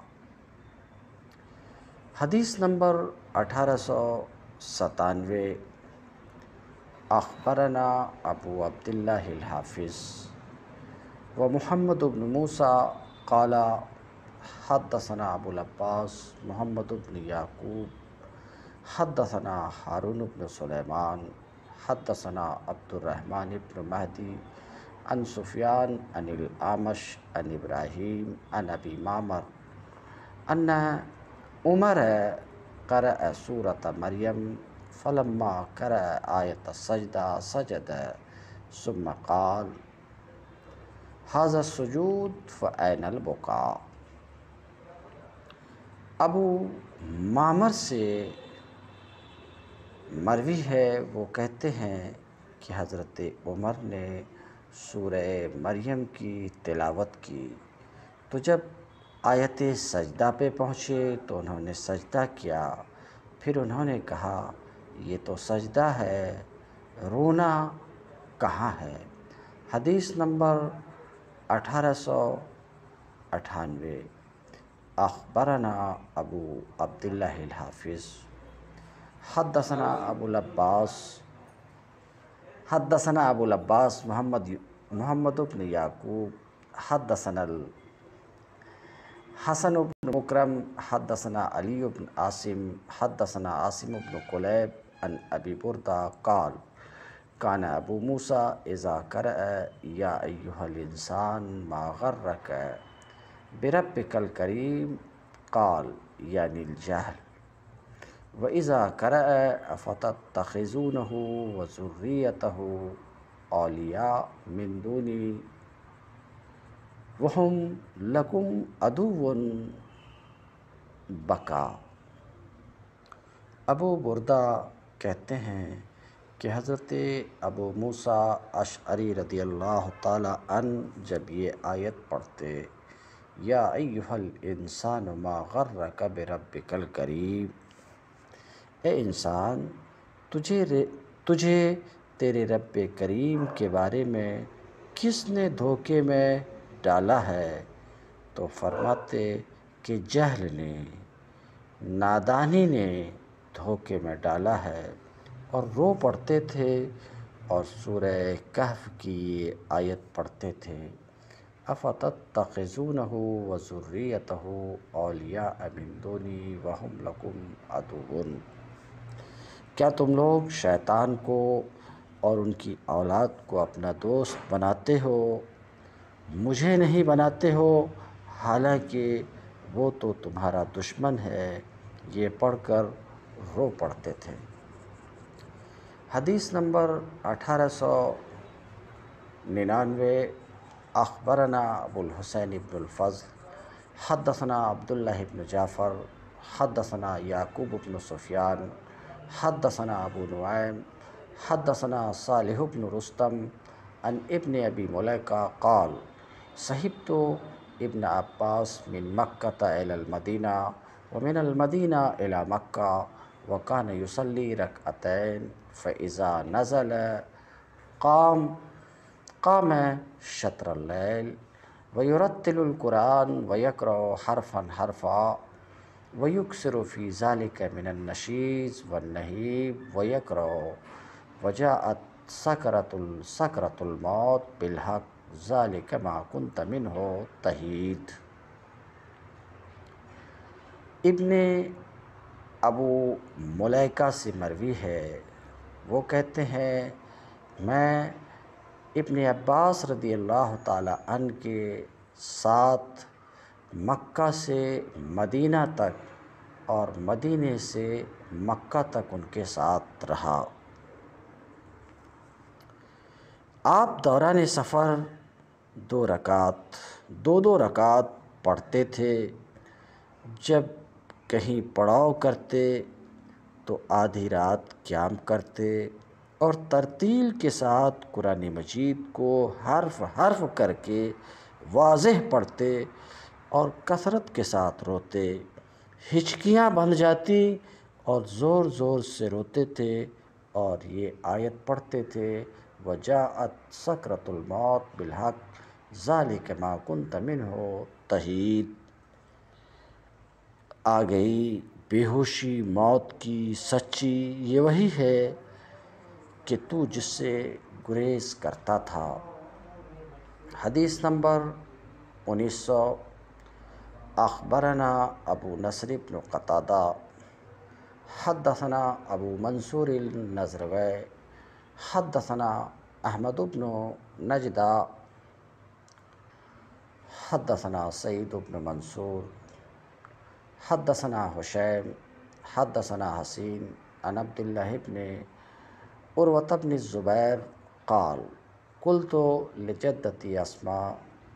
حدیث نمبر اٹھارہ سو ستانوے۔ أخبرنا أبو عبد الله الحافظ ومحمد بن موسى قال حدثنا أبو العباس محمد بن يعقوب حدثنا هارون بن سليمان حدثنا عبد الرحمن بن مهدي عن سفيان عن الأعمش عن إبراهيم عن أبي معمر أن عمر قرأ سورة مريم فلما قرأ آیت السجدہ سجد، ثم قال، هذا السجود، فأين البقاء؟ ابو معمر سے مروی ہے، وہ کہتے ہیں کہ حضرت عمر نے سورہ مریم کی تلاوت کی۔ تو جب آیت سجدہ پہ پہنچے تو انہوں نے سجدہ کیا، پھر انہوں نے کہا یہ تو سجدہ ہے، رونا کہاں ہے؟ حدیث نمبر اٹھارہ سو اٹھانوے۔ اخبرنا ابو عبداللہ الحافظ۔ حدثنا ابو العباس۔ حدثنا ابو العباس محمد محمد بن یعقوب۔ حدثنا حسن بن مکرم۔ حدثنا علی بن عاصم۔ حدثنا عاصم بن قلیب۔ ان ابی بردہ قال کان ابو موسیٰ اذا قرأ یا ایوہ الانسان ما غرک بربک الکریم قال یعنی الجہل وَإِذَا قَرَأَ، أَفَتَتَّخِذُونَهُ وَذُرِّيَّتَهُ أَوْلِيَاءَ مِن دُونِي؟ وَهُمْ لَكُمْ عَدُوٌّ بَكَا ابو بردہ کہتے ہیں کہ حضرت ابو موسیٰ اشعری رضی اللہ تعالی عنہ جب یہ آیت پڑھتے، یا ایوہ الانسان ما غرک بربک الکریم، اے انسان، تجھے تجھے تیرے رب کریم کے بارے میں کس نے دھوکے میں ڈالا ہے؟ تو فرماتے کہ جہل نے، نادانی نے دھوکے میں ڈالا ہے اور رو پڑھتے تھے اور سورہ کہف کی یہ آیت پڑھتے تھے۔ افتتخذونہ وذریتہ اولیاء من دونی وہم لکم عدوون۔ کیا تم لوگ شیطان کو اور ان کی اولاد کو اپنا دوست بناتے ہو؟ مجھے نہیں بناتے ہو، حالانکہ وہ تو تمہارا دشمن ہے۔ یہ پڑھ کر رو پڑھتے تھے۔ حدیث نمبر اٹھارہ سو ننانوے، اخبرنا ابو الحسین ابن الفضل، حدثنا عبداللہ ابن جعفر، حدثنا یعقوب ابن سفیان، حدثنا ابو نعیم، حدثنا صالح بن رستم ان ابن ابی ملیکہ قال صحبت ابن عباس من مکہ الى المدینہ ومن المدینہ الى مکہ وکان یصلی رکعتین فإذا نزل قام قام شطر اللیل ویرتل القرآن ویقرأ حرفا حرفا ويكسر في ذلك من النشيز والنهيب ويكره وجاءت سكرة سكرة الموت بالحق ذلك ما كنت منه تهيد. ابن ابو ملیکہ سے مروی ہے۔ وہ کہتے ہیں، میں ابن عباس رضی اللہ تعالی عنہ کے ساتھ مکہ سے مدینہ تک اور مدینہ سے مکہ تک ان کے ساتھ رہا۔ آپ دوران سفر دو رکعت، دو دو رکعت پڑھتے تھے۔ جب کہیں پڑاؤ کرتے تو آدھی رات قیام کرتے اور ترتیل کے ساتھ قرآن مجید کو حرف حرف کر کے واضح پڑھتے اور کثرت کے ساتھ روتے۔ ہچکیاں بن جاتی اور زور زور سے روتے تھے اور یہ آیت پڑھتے تھے۔ وجاءت سکرت الموت بالحق، ذالک ما کنت منہ تہید۔ آ گئی بے ہوشی موت کی سچی، یہ وہی ہے کہ تو جس سے گریز کرتا تھا۔ حدیث نمبر انیس سو۔ اخبرنا ابو نصر بن قطادہ۔ حدثنا ابو منصور النظروی حدثنا احمد بن نجدہ۔ حدثنا سعید بن منصور۔ حدثنا حشیم حدثنا حسین ان عبداللہ بن عروت بن الزبیر قال، قلت لجدتی اسما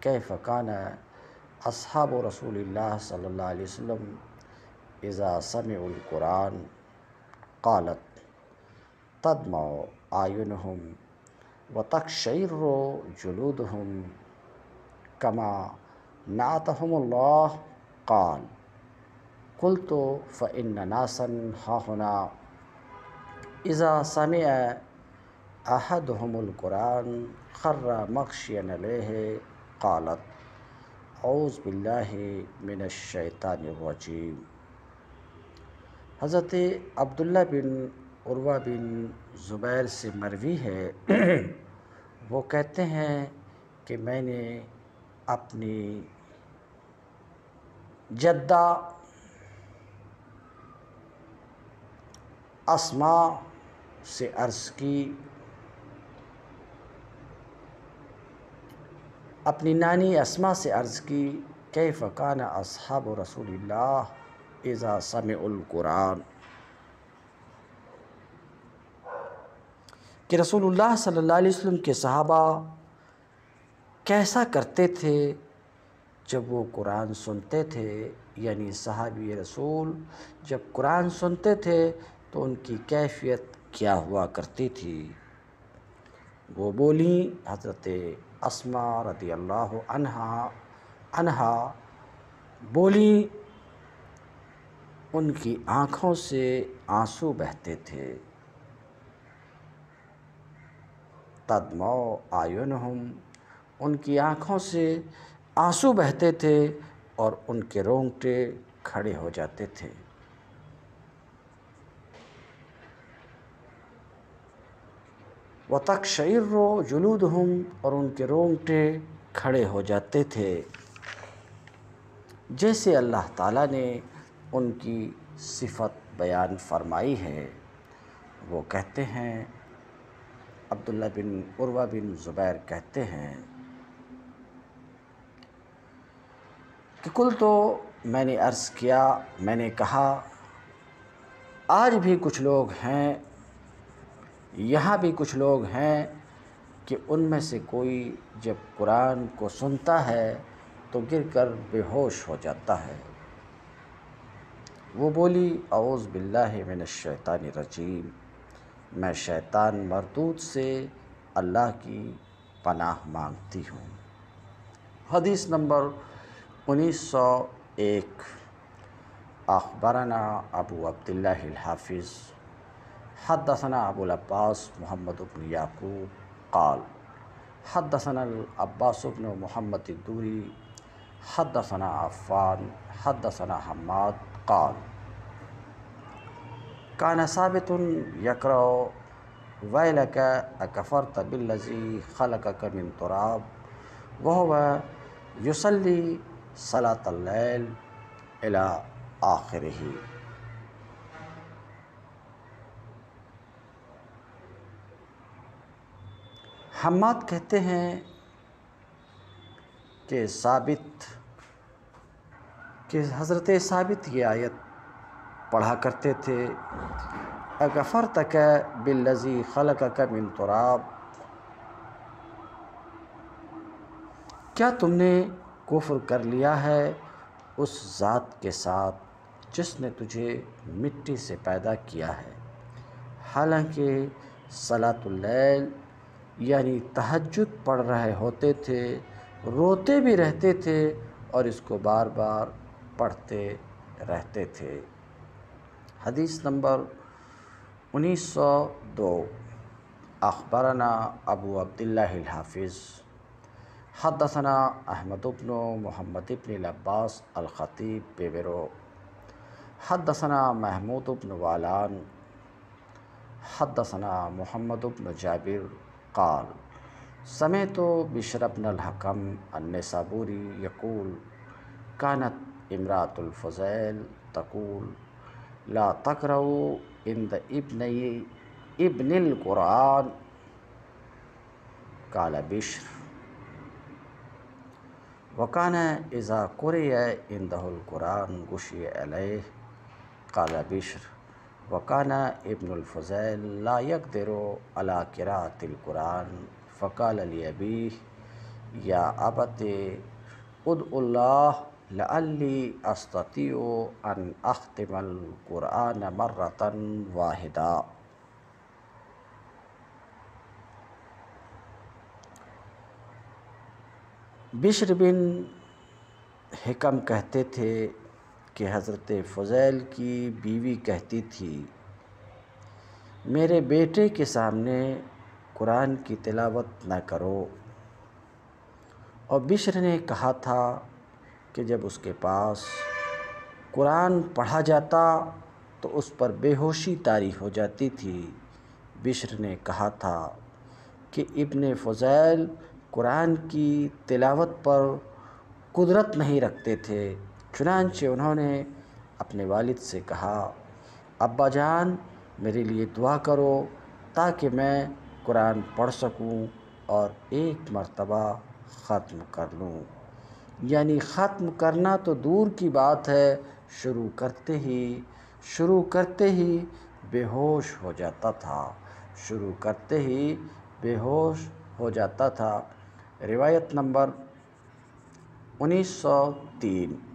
کیف کان اصحاب رسول اللہ صلی اللہ علیہ وسلم اذا سمعوا القرآن؟ قالت، تدمع آئینہم وتقشعر جلودہم کما نعتہم اللہ قال قلت فإن ناسا ہاہنا اذا سمع احدہم القرآن خر مغشین علیہ قالت اعوذ باللہ من الشیطان الرجیم. حضرت عبداللہ بن عروہ بن زبیر سے مروی ہے۔ وہ کہتے ہیں کہ میں نے اپنی جدہ اسما سے عرض کی، اپنی نانی اسما سے عرض کی، کیف کان اصحاب رسول اللہ اذا سمع القرآن؟ کہ رسول اللہ صلی اللہ علیہ وسلم کے صحابہ کیسا کرتے تھے جب وہ قرآن سنتے تھے؟ یعنی صحابی رسول جب قرآن سنتے تھے تو ان کی کیفیت کیا ہوا کرتی تھی؟ وہ بولیں، حضرت اسما رضی اللہ عنہا انہا بولی ان کی آنکھوں سے آنسو بہتے تھے۔ تدمو آئینہم ان کی آنکھوں سے آنسو بہتے تھے اور ان کے رونگٹے کھڑے ہو جاتے تھے۔ وہ تک شعر و جلود ہوں اور ان کے رونگٹے کھڑے ہو جاتے تھے۔ جیسے اللہ تعالیٰ نے ان کی صفت بیان فرمائی ہے، وہ کہتے ہیں، عبداللہ بن عروہ بن زبیر کہتے ہیں کہ کل تو میں نے عرض کیا، میں نے کہا، آج بھی کچھ لوگ ہیں یہاں بھی کچھ لوگ ہیں کہ ان میں سے کوئی جب قرآن کو سنتا ہے تو گر کر بے ہوش ہو جاتا ہے۔ وہ بولی، اعوذ باللہ من الشیطان الرجیم، میں شیطان مردود سے اللہ کی پناہ مانگتی ہوں۔ حدیث نمبر انیس سو ایک۔ اخبرنا ابو عبداللہ الحافظ حدثنا ابو العباس محمد بن یعقوب قال، حدثنا العباس بن محمد الدوری، حدثنا عفان، حدثنا حماد قال كان ثابت يقرأ ويلك أكفرت بالذي خلقك من تراب وهو يصلي صلاة الليل إلى آخره حماد کہتے ہیں کہ ثابت، کہ حضرت ثابت یہ آیت پڑھا کرتے تھے اغفر تک باللزی خلق کا من تراب۔ کیا تم نے کفر کر لیا ہے اس ذات کے ساتھ جس نے تجھے مٹی سے پیدا کیا ہے؟ حالانکہ صلاۃ اللیل یعنی تہجد پڑھ رہے ہوتے تھے، روتے بھی رہتے تھے اور اس کو بار بار پڑھتے رہتے تھے۔ حدیث نمبر انیس سو دو۔ اخبرنا ابو عبداللہ الحافظ۔ حدثنا احمد ابن محمد ابن العباس الخطیب بیبرو حدثنا محمود ابن والان۔ حدثنا محمد ابن جابر۔ قال سمیت بشر بن الحکم النسابوری یقول کانت امرات الفضیل تقول لا تقرؤ عند ابن ابن القرآن. قال بشر وكان إذا قرئ عنده القرآن غشي عليه. قال بشر وكان ابن الفضيل لا يقدر على قراءة القرآن، فقال لأبيه يا أبت ادعو الله لعلی استطیع ان اختم القرآن مرتا واحدہ بشر بن حکم کہتے تھے کہ حضرت فضیل کی بیوی کہتی تھی، میرے بیٹے کے سامنے قرآن کی تلاوت نہ کرو۔ اور بشر نے کہا تھا کہ جب اس کے پاس قرآن پڑھا جاتا تو اس پر بے ہوشی طاری ہو جاتی تھی۔ بشر نے کہا تھا کہ ابن فضیل قرآن کی تلاوت پر قدرت نہیں رکھتے تھے۔ چنانچہ انہوں نے اپنے والد سے کہا، ابا جان، میرے لیے دعا کرو تاکہ میں قرآن پڑھ سکوں اور ایک مرتبہ ختم کر لوں. یعنی ختم کرنا تو دور کی بات ہے، شروع کرتے ہی، شروع کرتے ہی بے ہوش ہو جاتا تھا، شروع کرتے ہی بے ہوش ہو جاتا تھا۔ روایت نمبر انیس سو تین۔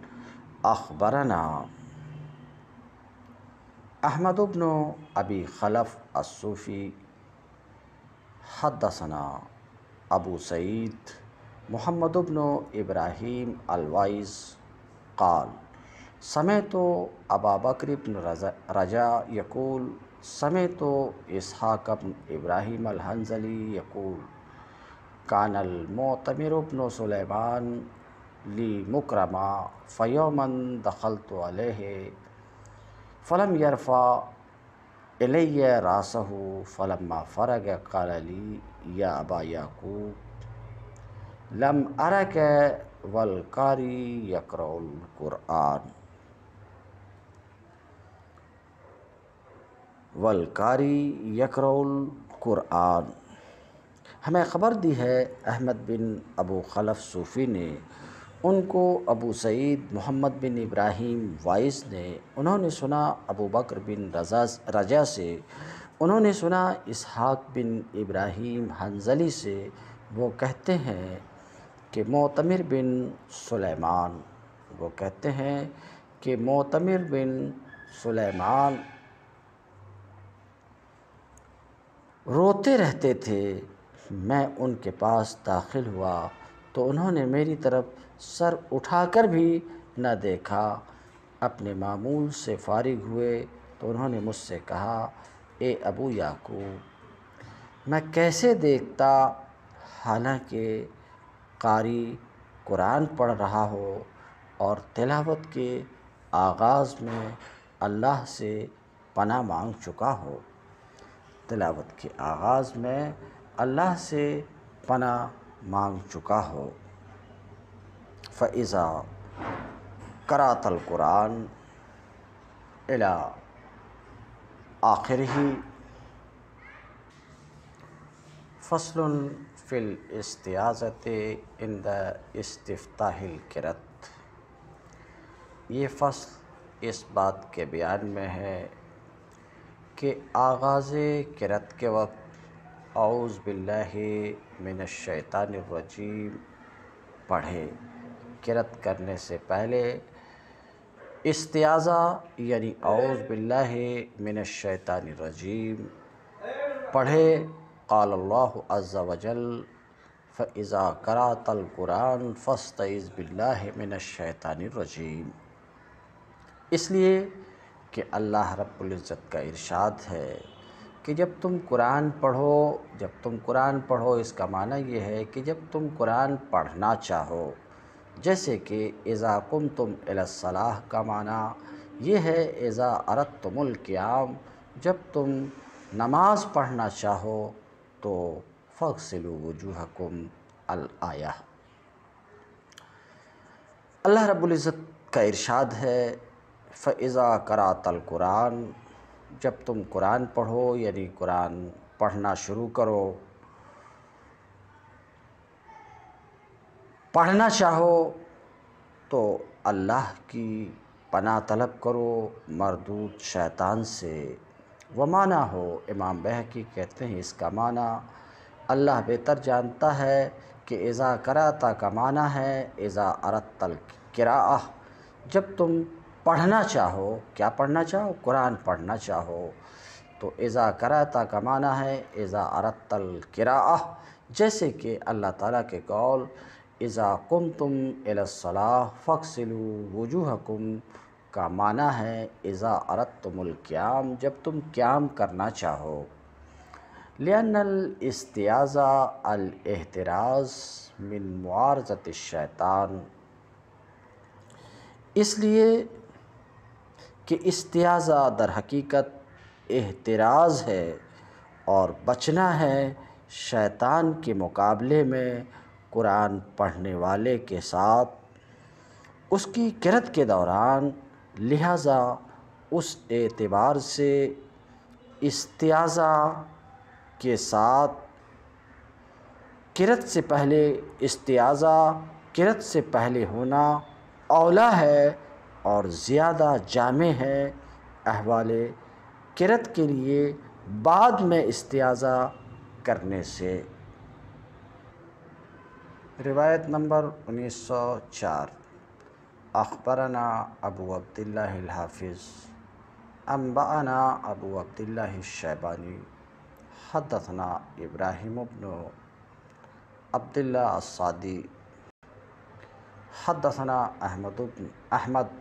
اخبرنا احمد ابن ابی خلف الصوفی حدثنا ابو سعید محمد ابن ابراہیم الوائز قال، سمیت ابا بکر ابن رجا یقول، سمیت اسحاق ابن ابراہیم الحنزلی یقول، کان المعتمر ابن سلیمان لی مکرما فیومن دخلت علیہ، فلم یرفع الی راسہ فلما فرغ قال لی یا ابا یعقوب، لم ارک والقاری یقرأ القرآن۔ والقاری یقرأ القرآن۔ ہمیں خبر دی ہے احمد بن ابو خلف صوفی نے ان کو ابو سعید محمد بن ابراہیم وائس نے، انہوں نے سنا ابو بکر بن رضا رجا سے، انہوں نے سنا اسحاق بن ابراہیم حنزلی سے، وہ کہتے ہیں کہ معتمر بن سلیمان، وہ کہتے ہیں کہ معتمر بن سلیمان روتے رہتے تھے، میں ان کے پاس داخل ہوا تو انہوں نے میری طرف سر اٹھا کر بھی نہ دیکھا۔ اپنے معمول سے فارغ ہوئے تو انہوں نے مجھ سے کہا، اے ابو یعقوب، میں کیسے دیکھتا؟ حالانکہ قاری قرآن پڑھ رہا ہو اور تلاوت کے آغاز میں اللہ سے پناہ مانگ چکا ہو۔ تلاوت کے آغاز میں اللہ سے پناہ مانگ چکا ہو۔ فعضا کرات القرآن الا آخر ہی فصل فی الاستعاذت عند استفتاح الکرت یہ فصل اس بات کے بیان میں ہے کہ آغاز کرت کے وقت اعوذ باللہ من الشیطان الرجیم پڑھے کرت کرنے سے پہلے استعاذہ یعنی اعوذ باللہ من الشیطان الرجیم، پڑھے، قال اللہ عز و جل فضا کرات القرآن فستعذ باللہ من الشیطان الرجیم اس لیے کہ اللہ رب العزت کا ارشاد ہے کہ جب تم قرآن پڑھو، جب تم قرآن پڑھو، اس کا معنی یہ ہے کہ جب تم قرآن پڑھنا چاہو جیسے کہ اذا کم تم الصلاح کا معنی یہ ہے اذا ارت تم القیام، جب تم نماز پڑھنا چاہو تو فغسلو وجوہکم الآیہ۔ اللہ رب العزت کا ارشاد ہے فضا کرات القرآن، جب تم قرآن پڑھو یعنی قرآن پڑھنا شروع کرو پڑھنا چاہو تو اللہ کی پناہ طلب کرو، مردود شیطان سے۔ وہ معنی ہو، امام بحقی کہتے ہیں اس کا معنی اللہ بہتر جانتا ہے کہ اذا کراتا کا معنی ہے، اذا ارت القراء جب تم پڑھنا چاہو، کیا پڑھنا چاہو؟ قرآن پڑھنا چاہو۔ تو اذا کراتا کا معنی ہے، اذا ارت القراء جیسے کہ اللہ تعالیٰ کے قول اذا کم تم الصلاح فخصلو وجوہکم، کا معنی ہے اذا اردتم القیام، جب تم قیام کرنا چاہو۔ لأن الاستعاذہ الاحتراز من معارضت الشیطان۔ اس لیے کہ استعاذہ در حقیقت احتراز ہے اور بچنا ہے شیطان کے مقابلے میں قرآن پڑھنے والے کے ساتھ اس کی کرت کے دوران، لہٰذا اس اعتبار سے استیازہ کے ساتھ کرت سے پہلے استیازہ کرت سے پہلے ہونا اولا ہے اور زیادہ جامع ہے۔ احوال کرت کے لیے بعد میں استیازہ کرنے سے روایت نمبر انیس سو چار۔ اخبرنا ابو عبداللہ الحافظ۔ انبعنا ابو عبداللہ الشیبانی۔ حدثنا ابراہیم ابن عبداللہ الصادی۔ حدثنا احمد ابن احمد۔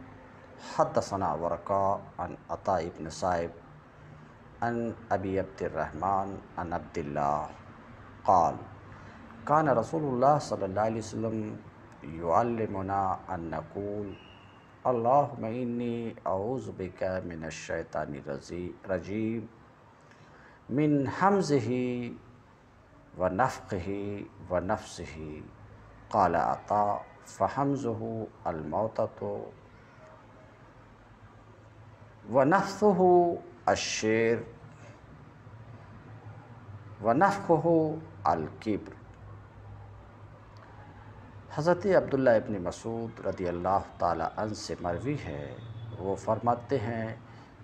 حدثنا ورقا عن عطا ابن صائب۔ عن ابی عبد الرحمن عن عبداللہ۔ قال کان رسول اللہ صلی اللہ علیہ وسلم يعلمنا ان نقول اللہم انی اعوذ بک من الشیطان الرجیم من حمزه ونفقه ونفسه. قال عطا فحمزه الموتة ونفثه الشیر ونفقه الکبر حضرت عبداللہ ابن مسعود رضی اللہ تعالی عنہ سے مروی ہے۔ وہ فرماتے ہیں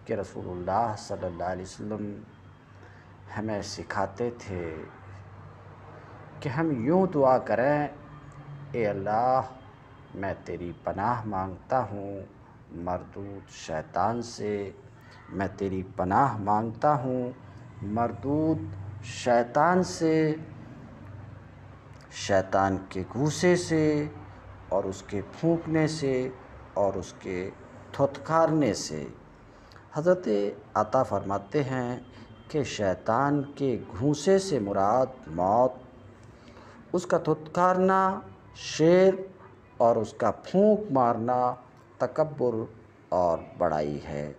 کہ رسول اللہ صلی اللہ علیہ وسلم ہمیں سکھاتے تھے کہ ہم یوں دعا کریں، اے اللہ، میں تیری پناہ مانگتا ہوں، مردود شیطان سے میں تیری پناہ مانگتا ہوں، مردود شیطان سے شیطان کے گھوسے سے اور اس کے پھونکنے سے اور اس کے تھتکارنے سے۔ حضرت عطا فرماتے ہیں کہ شیطان کے گھوسے سے مراد موت، اس کا تھتکارنا، شیر اور اس کا پھونک مارنا تکبر اور بڑائی ہے۔